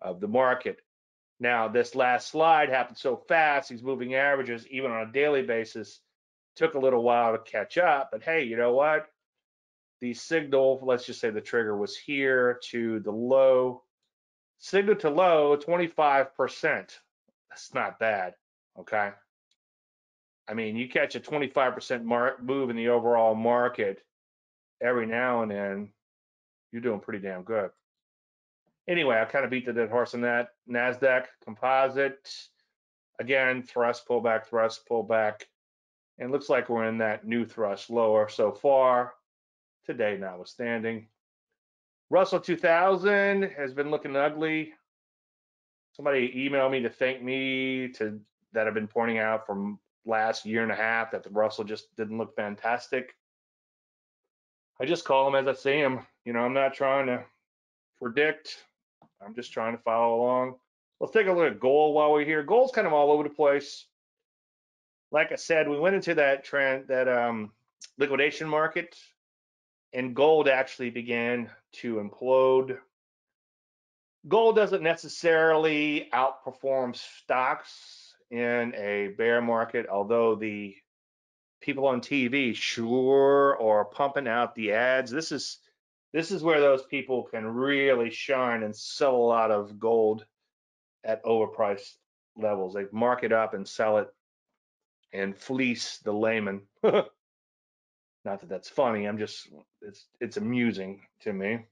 of the market. Now, this last slide happened so fast, these moving averages, even on a daily basis, took a little while to catch up. But hey, you know what? The signal, let's just say the trigger was here to the low, signal to low, 25%. That's not bad, okay? I mean, you catch a 25% move in the overall market every now and then, you're doing pretty damn good anyway, I kind of beat the dead horse on that. NASDAQ composite, again, thrust, pullback, thrust, pullback. And looks like we're in that new thrust lower so far, today notwithstanding. Russell 2000 has been looking ugly. Somebody emailed me to thank me to that I've been pointing out from last year and a half that the Russell just didn't look fantastic. I just call them as I see them. You know, I'm not trying to predict I'm just trying to follow along. Let's take a look at gold while we're here. Gold's kind of all over the place. Like I said, we went into that trend, that um, liquidation market, and gold actually began to implode. Gold doesn't necessarily outperform stocks in a bear market, although the people on TV sure are pumping out the ads. This is this is where those people can really shine and sell a lot of gold at overpriced levels. They mark it up and sell it and fleece the layman. Not that that's funny. I'm just it's it's amusing to me.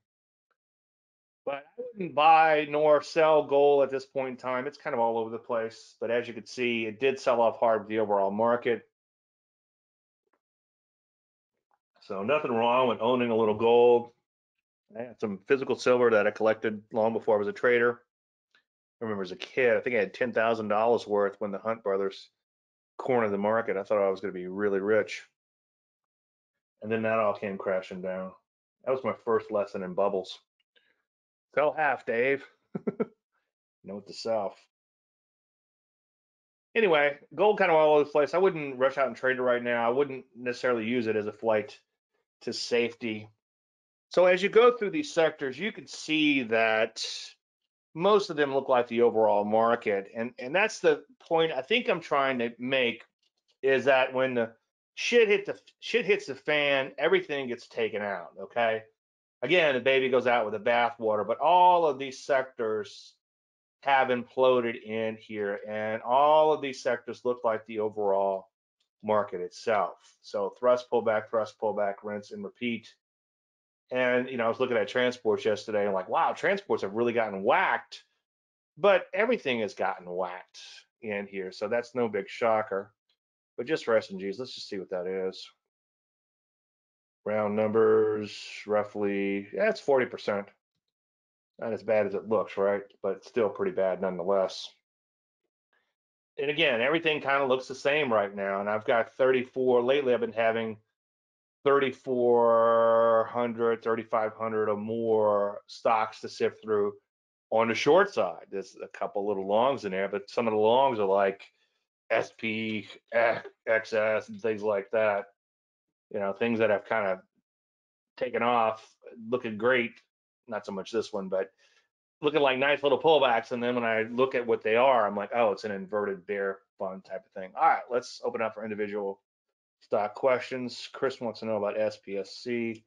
But I wouldn't buy nor sell gold at this point in time. It's kind of all over the place. But as you can see, it did sell off hard with the overall market. So nothing wrong with owning a little gold. I had some physical silver that I collected long before I was a trader. I remember as a kid, I think I had ten thousand dollars worth when the Hunt brothers cornered the market. I thought I was going to be really rich, and then that all came crashing down. That was my first lesson in bubbles. Sell half, Dave. Note to self. Anyway, gold kind of all over the place. I wouldn't rush out and trade it right now. I wouldn't necessarily use it as a flight to safety so as you go through these sectors, you can see that most of them look like the overall market. And, and that's the point I think I'm trying to make is that when the shit hit the shit hits the fan, everything gets taken out. Okay. Again, the baby goes out with the bathwater, but all of these sectors have imploded in here, and all of these sectors look like the overall market itself. So thrust pullback, thrust pullback, rinse and repeat. And you know, I was looking at transports yesterday and like, wow, transports have really gotten whacked, but everything has gotten whacked in here. So that's no big shocker. But just for S&Gs, let's just see what that is. Round numbers, roughly, yeah, it's 40%. Not as bad as it looks, right? But still pretty bad nonetheless. And again, everything kind of looks the same right now. And I've got 34. Lately, I've been having 3,400, 3,500 or more stocks to sift through on the short side. There's a couple little longs in there, but some of the longs are like SP, XS, and things like that. You know, things that have kind of taken off, looking great. Not so much this one, but looking like nice little pullbacks. And then when I look at what they are, I'm like, oh, it's an inverted bear fund type of thing. All right, let's open up for individual Stock questions. Chris wants to know about SPSC.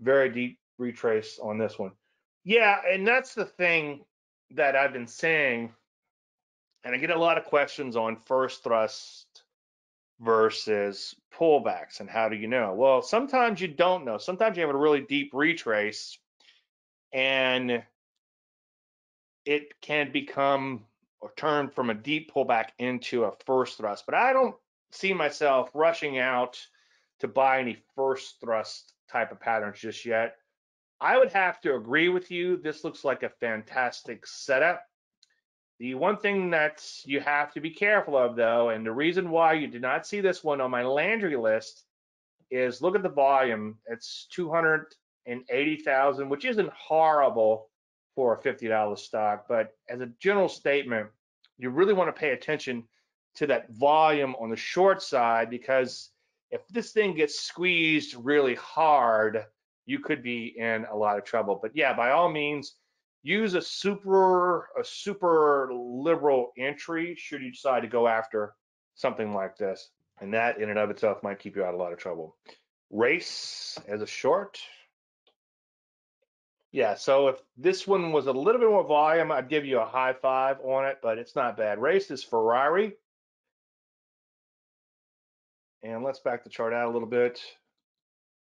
Very deep retrace on this one. Yeah, and that's the thing that I've been saying, and I get a lot of questions on first thrust versus pullbacks and how do you know? Well, sometimes you don't know. Sometimes you have a really deep retrace and it can become or turn from a deep pullback into a first thrust. But I don't see myself rushing out to buy any first thrust type of patterns just yet. I would have to agree with you. This looks like a fantastic setup. The one thing that you have to be careful of though, and the reason why you did not see this one on my Landry list is look at the volume. It's 280,000, which isn't horrible for a $50 stock, but as a general statement, you really want to pay attention to that volume on the short side because if this thing gets squeezed really hard, you could be in a lot of trouble. But yeah, by all means, use a super a super liberal entry should you decide to go after something like this. And that in and of itself might keep you out of a lot of trouble. Race as a short. Yeah, so if this one was a little bit more volume, I'd give you a high five on it, but it's not bad. Race is Ferrari. And let's back the chart out a little bit.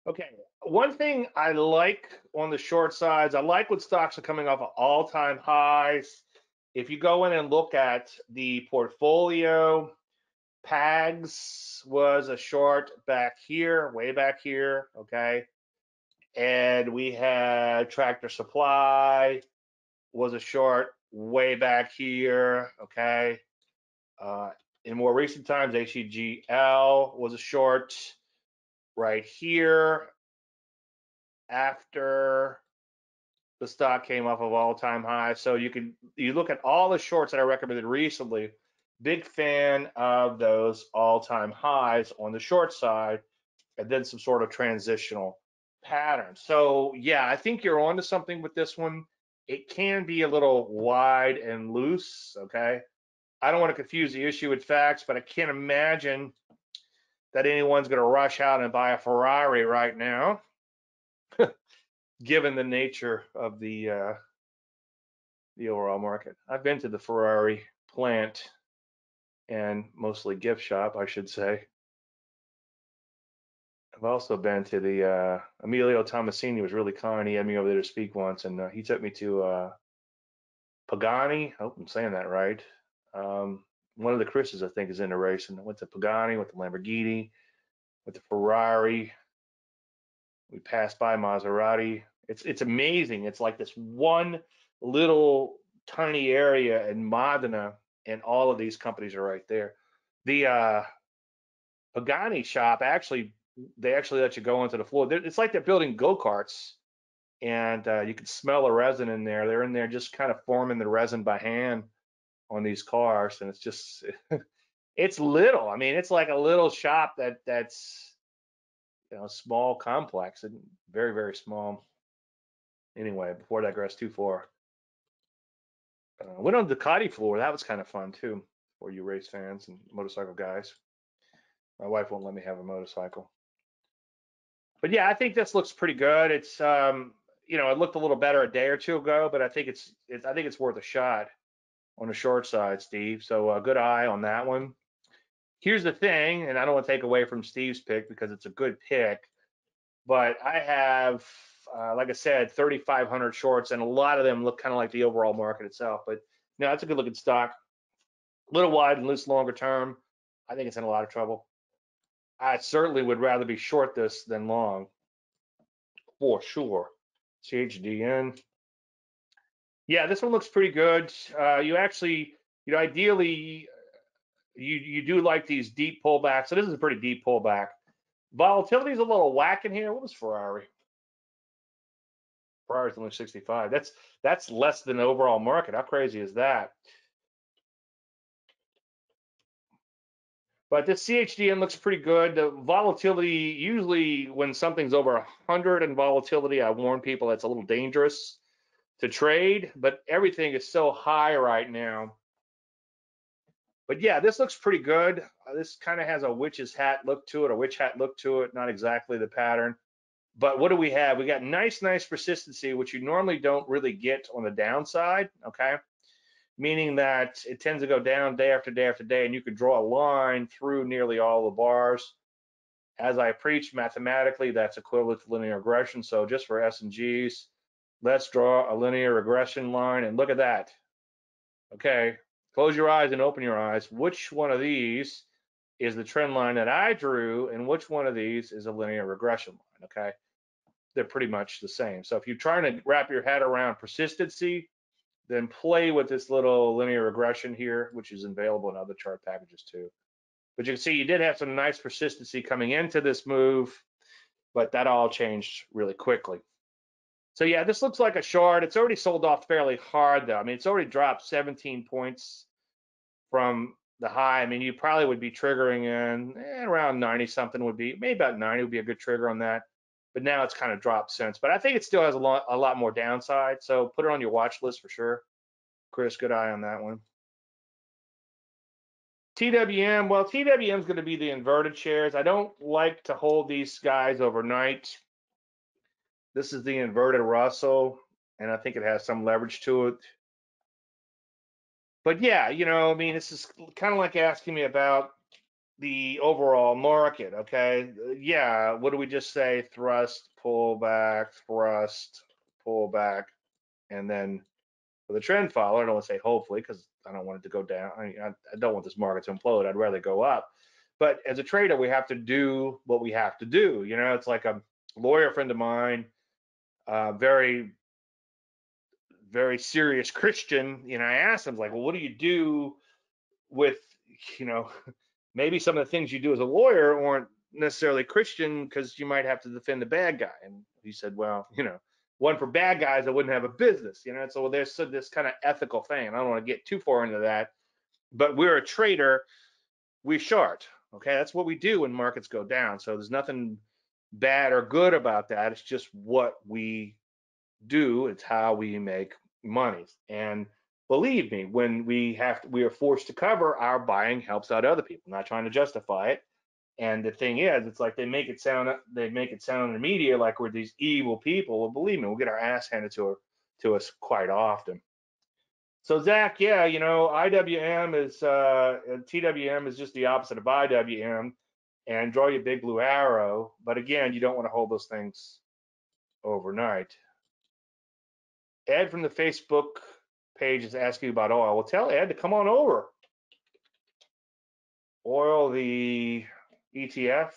Okay, one thing I like on the short sides, I like when stocks are coming off of all-time highs. If you go in and look at the portfolio, PAGS was a short back here, way back here, okay? And we had Tractor Supply was a short way back here, okay? Uh, in more recent times, HEGL was a short right here after the stock came off of all-time high. So you can you look at all the shorts that I recommended recently. Big fan of those all-time highs on the short side, and then some sort of transitional pattern. So yeah, I think you're onto something with this one. It can be a little wide and loose. Okay, I don't want to confuse the issue with facts, but I can't imagine that anyone's going to rush out and buy a Ferrari right now, given the nature of the uh, the overall market. I've been to the Ferrari plant and mostly gift shop, I should say. I've also been to the uh, Emilio Tomasini was really kind. He had me over there to speak once, and uh, he took me to uh, Pagani. I hope I'm saying that right. Um, one of the Chris's, I think, is in the race, and went to Pagani, with the Lamborghini, with the Ferrari. We passed by Maserati. It's it's amazing. It's like this one little tiny area in Modena, and all of these companies are right there. The uh, Pagani shop actually, they actually let you go onto the floor. It's like they're building go karts, and uh, you can smell the resin in there. They're in there just kind of forming the resin by hand on these cars, and it's just it's little. I mean, it's like a little shop that that's you know small complex and very very small. Anyway, before I digress too far, uh, went on the Ducati floor. That was kind of fun too for you race fans and motorcycle guys. My wife won't let me have a motorcycle. But yeah, I think this looks pretty good. It's um, you know, it looked a little better a day or two ago, but I think it's, it's I think it's worth a shot on the short side, Steve. So a uh, good eye on that one. Here's the thing, and I don't want to take away from Steve's pick because it's a good pick, but I have, uh, like I said, 3,500 shorts, and a lot of them look kind of like the overall market itself. But no, that's a good looking stock. A little wide and loose longer term. I think it's in a lot of trouble. I certainly would rather be short this than long, for sure. CHDN. Yeah, this one looks pretty good. Uh, you actually, you know, ideally, you you do like these deep pullbacks. So this is a pretty deep pullback. Volatility is a little whack in here. What was Ferrari? Ferrari's only 65. That's that's less than the overall market. How crazy is that? But this CHDN looks pretty good. The volatility, usually when something's over 100 in volatility, I warn people it's a little dangerous to trade, but everything is so high right now. But yeah, this looks pretty good. Uh, this kind of has a witch's hat look to it, a witch hat look to it, not exactly the pattern. But what do we have? We got nice, nice persistency, which you normally don't really get on the downside, okay? Meaning that it tends to go down day after day after day, and you can draw a line through nearly all the bars. As I preach mathematically, that's equivalent to linear regression. So just for S and Gs, let's draw a linear regression line, and look at that. Okay, close your eyes and open your eyes. Which one of these is the trend line that I drew, and which one of these is a linear regression line, okay? They're pretty much the same. So if you're trying to wrap your head around persistency, then play with this little linear regression here, which is available in other chart packages too. But you can see you did have some nice persistency coming into this move, but that all changed really quickly. So yeah, this looks like a short. It's already sold off fairly hard though. I mean, it's already dropped 17 points from the high. I mean, you probably would be triggering in eh, around 90 something would be, maybe about 90 would be a good trigger on that. But now it's kind of dropped since. But I think it still has a lot, a lot more downside. So put it on your watch list for sure. Chris, good eye on that one. TWM, well, TWM is going to be the inverted shares. I don't like to hold these guys overnight. This is the inverted Russell, and I think it has some leverage to it. But yeah, you know, I mean, this is kind of like asking me about the overall market, okay? Yeah, what do we just say? Thrust, pull back, thrust, pull back, and then for the trend follower, I don't want to say hopefully because I don't want it to go down. I, I don't want this market to implode. I'd rather go up. But as a trader, we have to do what we have to do. You know, it's like a lawyer friend of mine uh, very, very serious Christian, you know, I asked him like, well, what do you do with, you know, maybe some of the things you do as a lawyer aren't necessarily Christian because you might have to defend the bad guy. And he said, well, you know, one for bad guys, I wouldn't have a business, you know. So there's this kind of ethical thing. I don't want to get too far into that, but we're a trader. We short. Okay, that's what we do when markets go down. So there's nothing bad or good about that. It's just what we do. It's how we make money. And believe me, when we have to, we are forced to cover, our buying helps out other people. I'm not trying to justify it. And the thing is, it's like they make it sound they make it sound in the media like we're these evil people. Well, believe me, we'll get our ass handed to, to us quite often. So Zach, yeah, you know, IWM is uh, TWM is just the opposite of IWM and draw your big blue arrow. But again, you don't want to hold those things overnight. Ed from the Facebook page is asking about oil. Well, tell Ed to come on over. Oil, the ETF.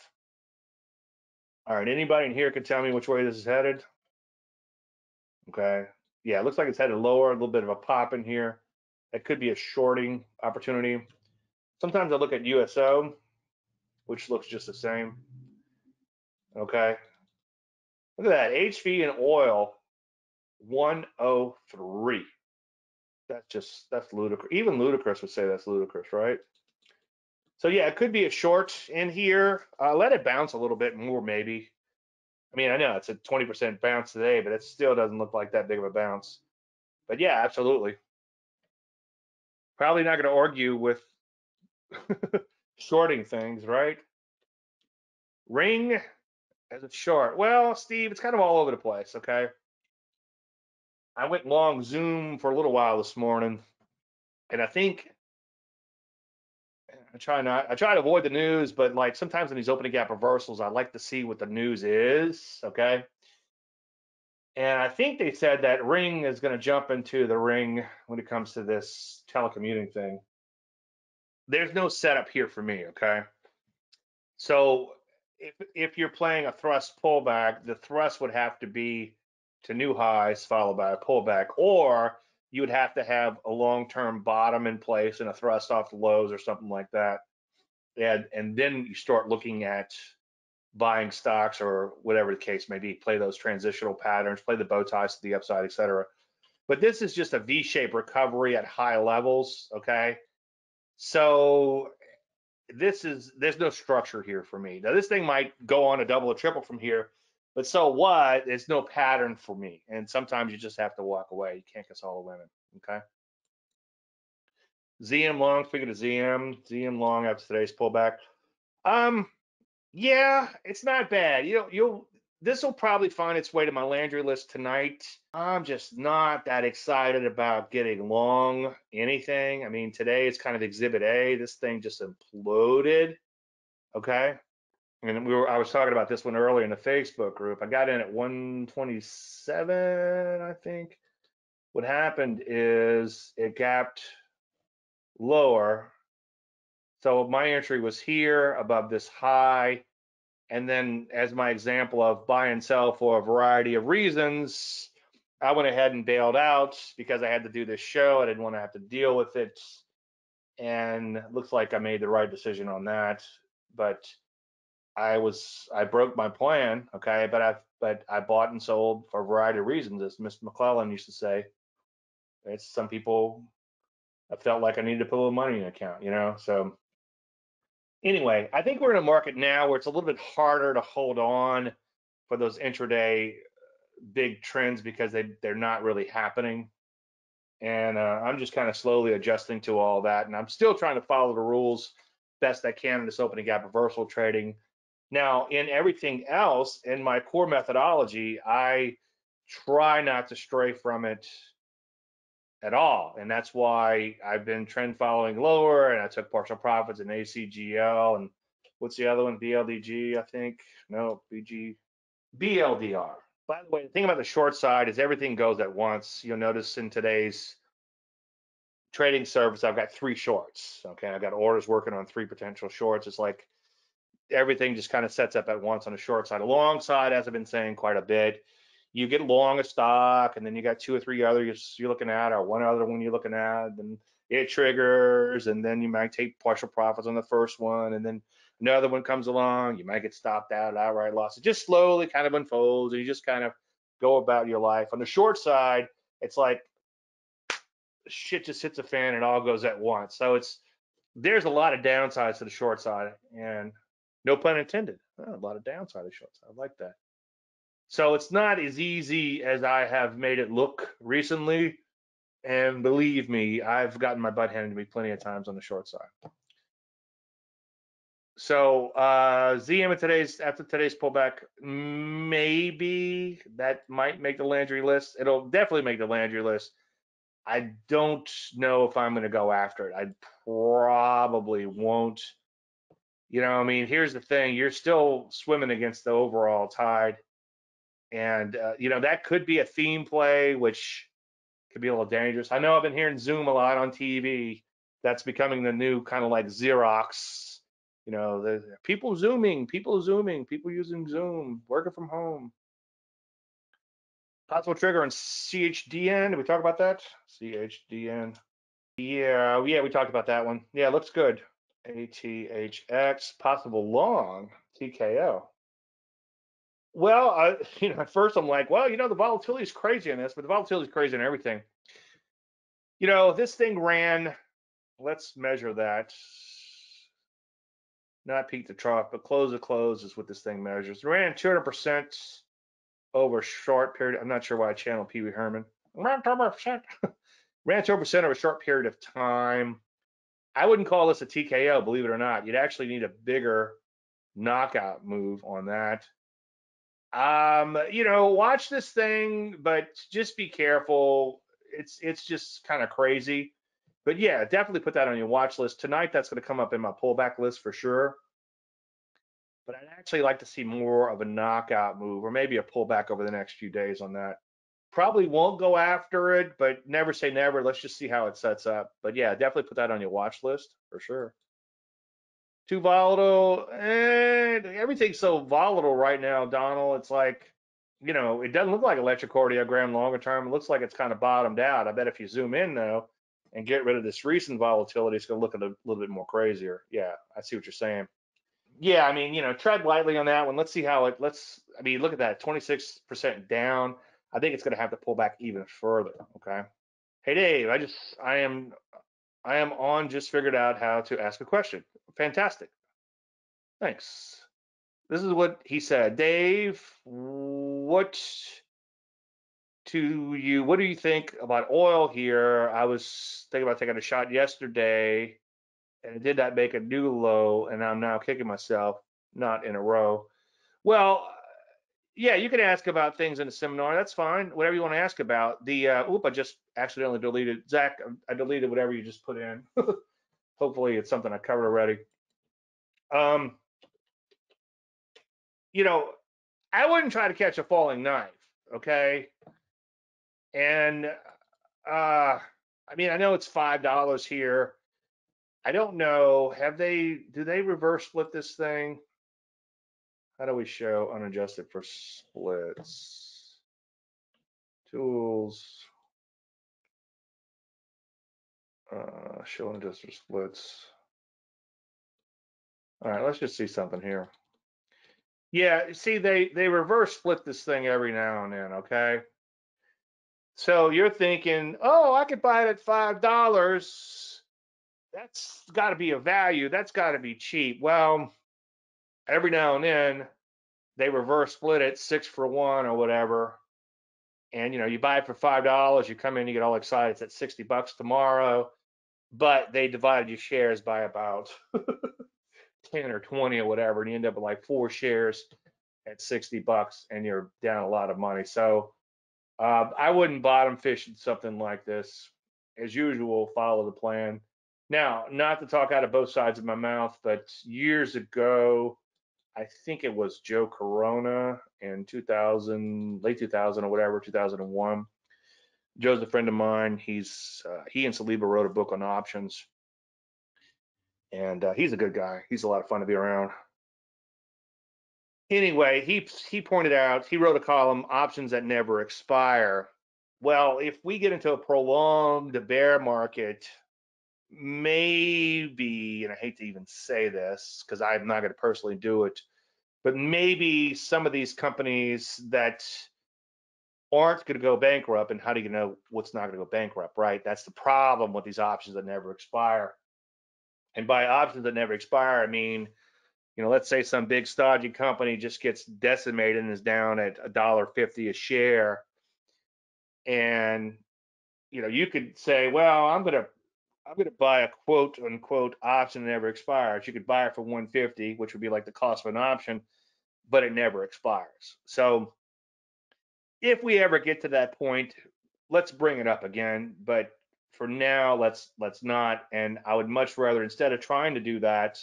All right, anybody in here can tell me which way this is headed? Okay. Yeah, it looks like it's headed lower, a little bit of a pop in here. That could be a shorting opportunity. Sometimes I look at USO which looks just the same. Okay. Look at that. HV and oil 103. That's just, that's ludicrous. Even Ludacris would say that's ludicrous, right? So yeah, it could be a short in here. Uh, let it bounce a little bit more, maybe. I mean, I know it's a 20% bounce today, but it still doesn't look like that big of a bounce. But yeah, absolutely. Probably not going to argue with shorting things, right? Ring as a short. Well, Steve, it's kind of all over the place, okay? I went long Zoom for a little while this morning, and I think I try not I try to avoid the news, but like sometimes in these opening gap reversals, I like to see what the news is, okay? And I think they said that Ring is going to jump into the ring when it comes to this telecommuting thing there's no setup here for me, okay? So if if you're playing a thrust pullback, the thrust would have to be to new highs followed by a pullback, or you would have to have a long-term bottom in place and a thrust off the lows or something like that. And and then you start looking at buying stocks or whatever the case may be, play those transitional patterns, play the bow ties to the upside, etc. But this is just a V-shaped recovery at high levels, okay? So this is there's no structure here for me. Now this thing might go on a double or triple from here, but so what? There's no pattern for me. And sometimes you just have to walk away. You can't kiss all the women. Okay. ZM long, figure to ZM, ZM long after today's pullback. Um, yeah, it's not bad. You know, you'll this will probably find its way to my Landry list tonight. I'm just not that excited about getting long anything. I mean, today it's kind of exhibit A. This thing just imploded. Okay. And we were I was talking about this one earlier in the Facebook group. I got in at 127, I think. What happened is it gapped lower. So my entry was here above this high. And then as my example of buy and sell for a variety of reasons, I went ahead and bailed out because I had to do this show. I didn't want to have to deal with it. And it looks like I made the right decision on that. But I was I broke my plan, okay, but I but I bought and sold for a variety of reasons, as Mr. McClellan used to say. It's some people I felt like I needed to put a little money in account, you know. So anyway, I think we're in a market now where it's a little bit harder to hold on for those intraday big trends because they they're not really happening. And uh, I'm just kind of slowly adjusting to all that, and I'm still trying to follow the rules best I can in this opening gap reversal trading. Now, in everything else, in my core methodology, I try not to stray from it at all. And that's why I've been trend following lower and I took partial profits in ACGL and what's the other one? BLDG, I think. No, BG, BLDR. By the way, the thing about the short side is everything goes at once. You'll notice in today's trading service, I've got three shorts. Okay, I've got orders working on three potential shorts. It's like everything just kind of sets up at once on the short side. Alongside, as I've been saying quite a bit, you get long a stock and then you got two or three others you're looking at or one other one you're looking at and it triggers and then you might take partial profits on the first one and then another one comes along you might get stopped out outright loss. It just slowly kind of unfolds and you just kind of go about your life. On the short side it's like shit just hits a fan and it all goes at once. So it's there's a lot of downsides to the short side and no pun intended a lot of downside to the short side. I like that so it's not as easy as I have made it look recently. And believe me, I've gotten my butt handed to me plenty of times on the short side. So uh, ZM at today's after today's pullback, maybe that might make the Landry list. It'll definitely make the Landry list. I don't know if I'm going to go after it. I probably won't. You know, I mean, here's the thing: you're still swimming against the overall tide and uh, you know that could be a theme play, which could be a little dangerous. I know I've been hearing Zoom a lot on TV. That's becoming the new kind of like Xerox. You know, the people zooming, people zooming, people using Zoom, working from home. Possible trigger on CHDN. Did we talk about that? CHDN. Yeah, yeah, we talked about that one. Yeah, looks good. ATHX, possible long TKO. Well, I, you know, at first I'm like, well, you know, the volatility is crazy in this, but the volatility is crazy in everything. You know, this thing ran, let's measure that. Not peak to trough, but close to close is what this thing measures. It ran 200% over a short period. I'm not sure why I channel Pee Wee Herman. Ran 200%. ran 200% over a short period of time. I wouldn't call this a TKO, believe it or not. You'd actually need a bigger knockout move on that. Um, you know, watch this thing, but just be careful. It's it's just kind of crazy. But yeah, definitely put that on your watch list. Tonight that's going to come up in my pullback list for sure. But I'd actually like to see more of a knockout move or maybe a pullback over the next few days on that. Probably won't go after it, but never say never. Let's just see how it sets up. But yeah, definitely put that on your watch list for sure too volatile. And everything's so volatile right now, Donald. It's like, you know, it doesn't look like electrocardiogram longer term. It looks like it's kind of bottomed out. I bet if you zoom in though and get rid of this recent volatility, it's going to look a little bit more crazier. Yeah, I see what you're saying. Yeah, I mean, you know, tread lightly on that one. Let's see how it. Let's. I mean, look at that, 26% down. I think it's going to have to pull back even further. Okay. Hey Dave, I just I am I am on just figured out how to ask a question. Fantastic. Thanks. This is what he said. Dave, what to you, what do you think about oil here? I was thinking about taking a shot yesterday and it did not make a new low, and I'm now kicking myself, not in a row. Well, yeah, you can ask about things in a seminar. That's fine. Whatever you want to ask about. The uh, oop, I just accidentally deleted Zach. I deleted whatever you just put in. Hopefully, it's something I covered already. Um, you know, I wouldn't try to catch a falling knife. Okay, and uh, I mean, I know it's five dollars here. I don't know. Have they? Do they reverse split this thing? How do we show unadjusted for splits? Tools. Uh, show unadjusted splits. All right, let's just see something here. Yeah, see, they they reverse split this thing every now and then. Okay. So you're thinking, oh, I could buy it at five dollars. That's got to be a value. That's got to be cheap. Well, every now and then they reverse split it six for one or whatever. And you know, you buy it for five dollars, you come in, you get all excited, it's at 60 bucks tomorrow, but they divided your shares by about 10 or 20 or whatever, and you end up with like four shares at 60 bucks and you're down a lot of money. So uh, I wouldn't bottom fish in something like this. As usual, follow the plan. Now, not to talk out of both sides of my mouth, but years ago, I think it was Joe Corona in 2000, late 2000 or whatever, 2001. Joe's a friend of mine. He's uh, he and Saliba wrote a book on options, and uh, he's a good guy. He's a lot of fun to be around. Anyway, he he pointed out he wrote a column options that never expire. Well, if we get into a prolonged bear market, maybe, and I hate to even say this because I'm not going to personally do it, but maybe some of these companies that aren't going to go bankrupt, and how do you know what's not going to go bankrupt, right? That's the problem with these options that never expire. And by options that never expire, I mean, you know, let's say some big stodgy company just gets decimated and is down at a dollar fifty a share, and you know, you could say, well, I'm going to I'm going to buy a quote unquote option that never expires. You could buy it for 150, which would be like the cost of an option, but it never expires. So if we ever get to that point, let's bring it up again. But for now, let's let's not. And I would much rather instead of trying to do that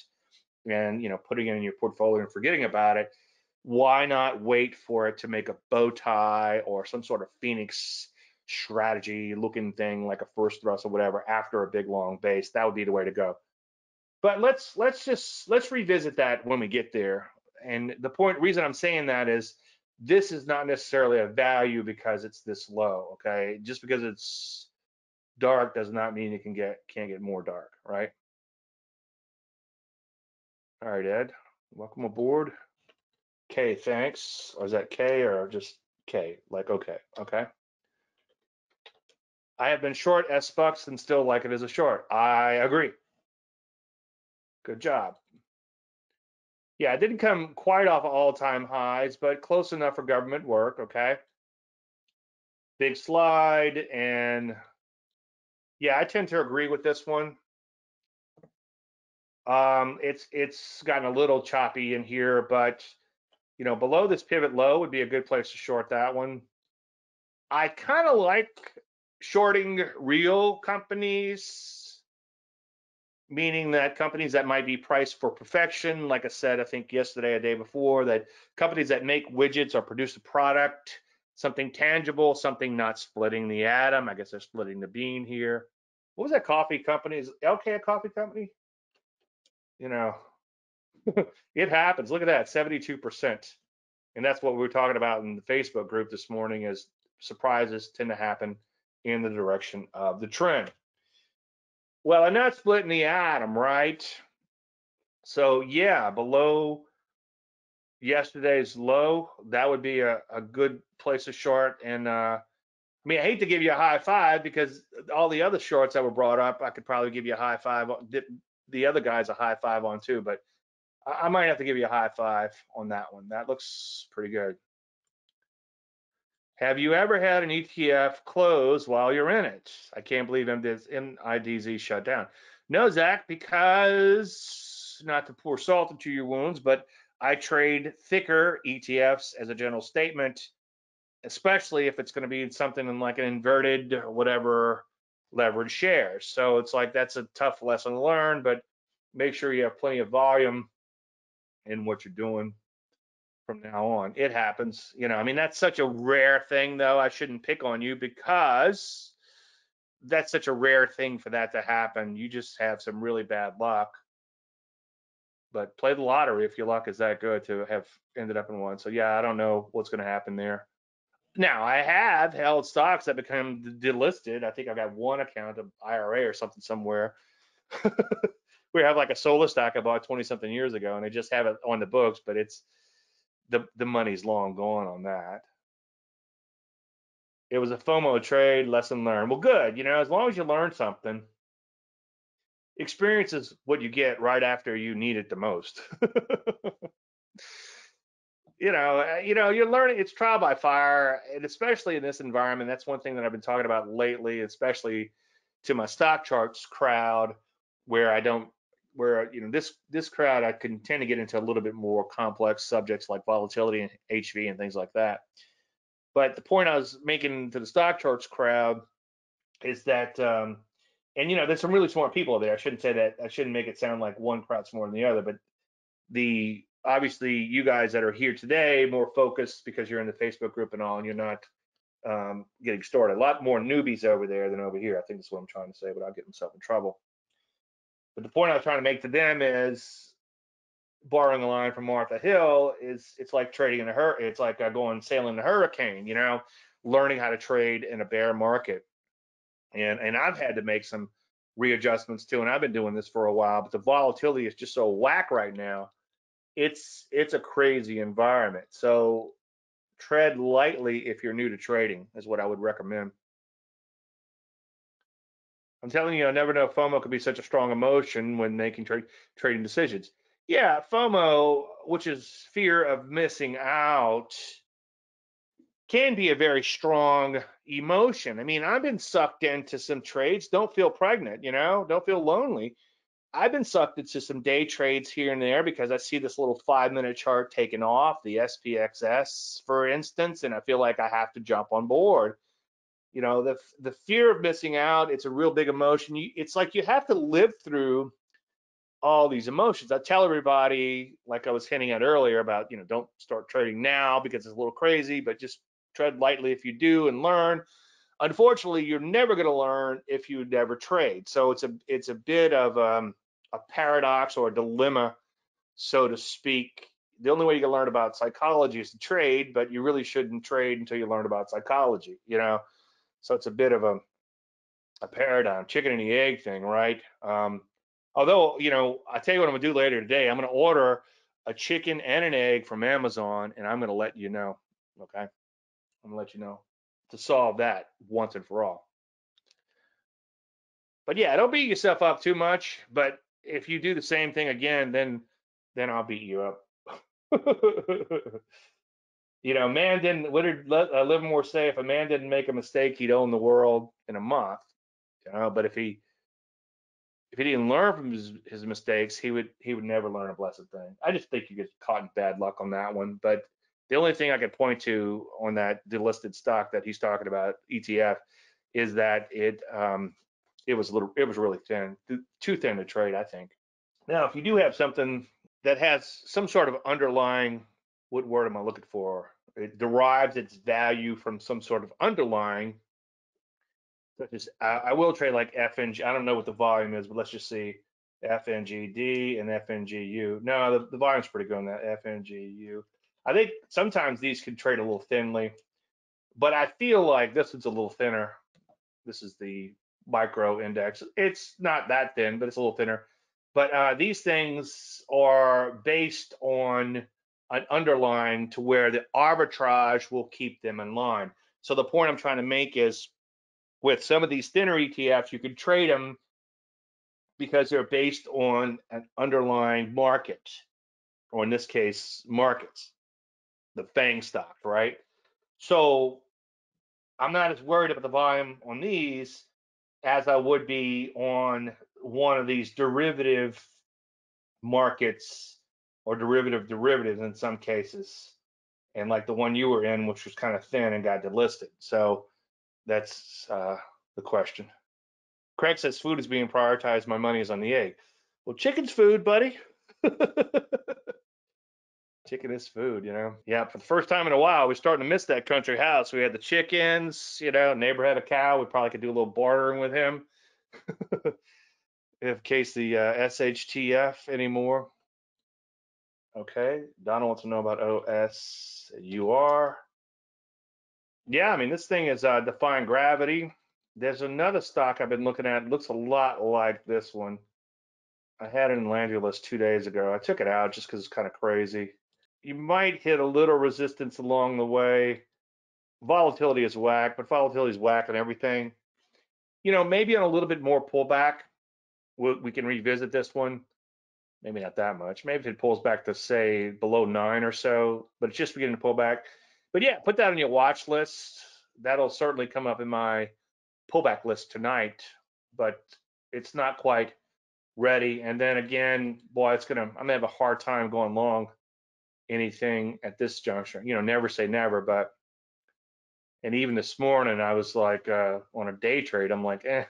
and you know putting it in your portfolio and forgetting about it, why not wait for it to make a bow tie or some sort of phoenix strategy looking thing like a first thrust or whatever after a big long base. That would be the way to go. But let's let's just let's revisit that when we get there. And the point reason I'm saying that is this is not necessarily a value because it's this low. Okay, just because it's dark does not mean it can get can't get more dark, right? All right, Ed, welcome aboard. K, thanks. Or is that K or just K? Like okay, okay. I have been short S bucks and still like it as a short. I agree. Good job. Yeah, it didn't come quite off all-time highs, but close enough for government work, okay? Big slide, and yeah, I tend to agree with this one. Um, it's it's gotten a little choppy in here, but you know, below this pivot low would be a good place to short that one. I kind of like shorting real companies, meaning that companies that might be priced for perfection, like I said, I think yesterday, a day before, that companies that make widgets or produce a product, something tangible, something not splitting the atom. I guess they're splitting the bean here. What was that coffee company? Is LK a coffee company? You know, it happens. Look at that, 72%. And that's what we were talking about in the Facebook group this morning is surprises tend to happen in the direction of the trend. Well, I'm not splitting the atom, right? So yeah, below yesterday's low, that would be a, a good place to short. And uh, I mean, I hate to give you a high five because all the other shorts that were brought up, I could probably give you a high five. The other guys a high five on too, but I might have to give you a high five on that one. That looks pretty good. Have you ever had an ETF close while you're in it? I can't believe MIDZ shut down. No, Zach, because not to pour salt into your wounds, but I trade thicker ETFs as a general statement, especially if it's going to be something in like an inverted whatever leverage shares. So it's like that's a tough lesson to learn, but make sure you have plenty of volume in what you're doing from now on. It happens. You know, I mean, that's such a rare thing, though. I shouldn't pick on you because that's such a rare thing for that to happen. You just have some really bad luck. But play the lottery if your luck is that good to have ended up in one. So, yeah, I don't know what's going to happen there. Now, I have held stocks that become delisted. I think I've got one account of IRA or something somewhere. we have like a solar stock I bought 20 something years ago, and I just have it on the books, but it's the the money's long gone on that. It was a FOMO trade, lesson learned. Well, good. You know, as long as you learn something, experience is what you get right after you need it the most. you know, uh, you know, you're learning. It's trial by fire, and especially in this environment. That's one thing that I've been talking about lately, especially to my stock charts crowd, where I don't where you know this this crowd I can tend to get into a little bit more complex subjects like volatility and HV and things like that. But the point I was making to the stock charts crowd is that um, and you know there's some really smart people there. I shouldn't say that. I shouldn't make it sound like one crowd's more than the other. But the obviously you guys that are here today more focused because you're in the Facebook group and all, and you're not um, getting started. A lot more newbies over there than over here. I think that's what I'm trying to say without getting myself in trouble. But the point I was trying to make to them is, borrowing a line from Martha Hill, is it's like trading in a hur. It's like uh, going sailing in a hurricane. You know, learning how to trade in a bear market. And and I've had to make some readjustments too, and I've been doing this for a while. But the volatility is just so whack right now. It's it's a crazy environment. So tread lightly if you're new to trading is what I would recommend. I'm telling you, I never know FOMO could be such a strong emotion when making tra- trading decisions. Yeah, FOMO, which is fear of missing out, can be a very strong emotion. I mean, I've been sucked into some trades. Don't feel pregnant, you know, don't feel lonely. I've been sucked into some day trades here and there because I see this little five minute chart taking off, the SPXS, for instance, and I feel like I have to jump on board you know the the fear of missing out it's a real big emotion. You, it's like you have to live through all these emotions. I tell everybody like i was hinting at earlier about you know don't start trading now because it's a little crazy but just tread lightly if you do and learn. Unfortunately you're never going to learn if you never trade. So it's a it's a bit of um, a paradox or a dilemma so to speak. The only way you can learn about psychology is to trade but you really shouldn't trade until you learn about psychology you know so it's a bit of a, a paradigm, chicken and the egg thing, right? Um, although, you know, I tell you what I'm gonna do later today. I'm gonna order a chicken and an egg from Amazon, and I'm gonna let you know. Okay, I'm gonna let you know to solve that once and for all. But yeah, don't beat yourself up too much. But if you do the same thing again, then then I'll beat you up. you know, man didn't. What did uh, Livermore say? If a man didn't make a mistake, he'd own the world in a month. You know, but if he if he didn't learn from his, his mistakes, he would he would never learn a blessed thing. I just think you get caught in bad luck on that one. But the only thing I could point to on that delisted stock that he's talking about ETF is that it um, it was a little it was really thin, too thin to trade, I think. Now, if you do have something that has some sort of underlying what word am I looking for? It derives its value from some sort of underlying, such as I, I will trade like FNG. I don't know what the volume is, but let's just see FNGD and FNGU. No, the, the volume's pretty good on that FNGU. I think sometimes these can trade a little thinly, but I feel like this is a little thinner. This is the micro index. It's not that thin, but it's a little thinner. But uh, these things are based on an underline to where the arbitrage will keep them in line. So the point I'm trying to make is with some of these thinner ETFs, you can trade them because they're based on an underlying market, or in this case, markets, the FANG stock, right? So I'm not as worried about the volume on these as I would be on one of these derivative markets or derivative derivatives in some cases. And like the one you were in, which was kind of thin and got delisted. So that's uh, the question. Craig says food is being prioritized. My money is on the egg. Well, chicken's food, buddy. chicken is food, you know. Yeah, for the first time in a while, we're starting to miss that country house. We had the chickens, you know, neighbor had a cow. We probably could do a little bartering with him. in case the uh, SHTF anymore. Okay, Donna wants to know about OSUR. Yeah, I mean, this thing is uh, defying gravity. There's another stock I've been looking at. It looks a lot like this one. I had it in Landry list two days ago. I took it out just because it's kind of crazy. You might hit a little resistance along the way. Volatility is whack, but volatility is whack on everything. You know, maybe on a little bit more pullback, we, we can revisit this one. Maybe not that much. Maybe if it pulls back to say below nine or so, but it's just beginning to pull back. But yeah, put that on your watch list. That'll certainly come up in my pullback list tonight, but it's not quite ready. And then again, boy, it's gonna I'm gonna have a hard time going long anything at this juncture. You know, never say never, but and even this morning I was like uh, on a day trade, I'm like, eh,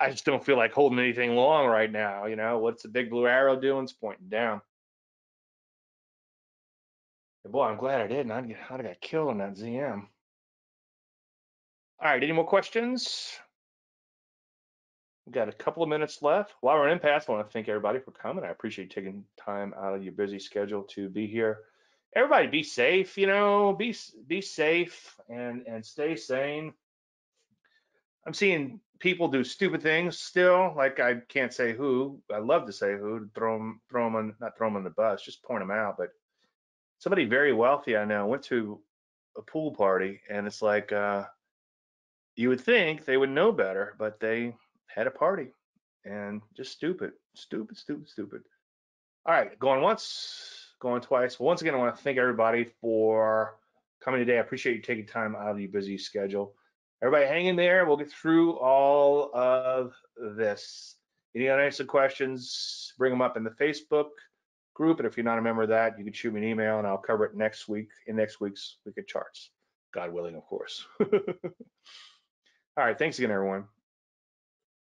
I just don't feel like holding anything long right now. You know, what's the big blue arrow doing? It's pointing down. Boy, I'm glad I didn't. I'd, get, I'd have got killed on that ZM. All right, any more questions? We've got a couple of minutes left. While we're in impasse, I want to thank everybody for coming. I appreciate taking time out of your busy schedule to be here. Everybody be safe, you know, be be safe and and stay sane. I'm seeing people do stupid things still. Like I can't say who. I love to say who. Throw them, throw them, on, not throw them on the bus. Just point them out. But somebody very wealthy I know went to a pool party, and it's like uh, you would think they would know better, but they had a party and just stupid, stupid, stupid, stupid. All right, going once, going twice. Well, once again, I want to thank everybody for coming today. I appreciate you taking time out of your busy schedule. Everybody hang in there. We'll get through all of this. Any unanswered questions, bring them up in the Facebook group. And if you're not a member of that, you can shoot me an email and I'll cover it next week in next week's Week of Charts. God willing, of course. all right. Thanks again, everyone.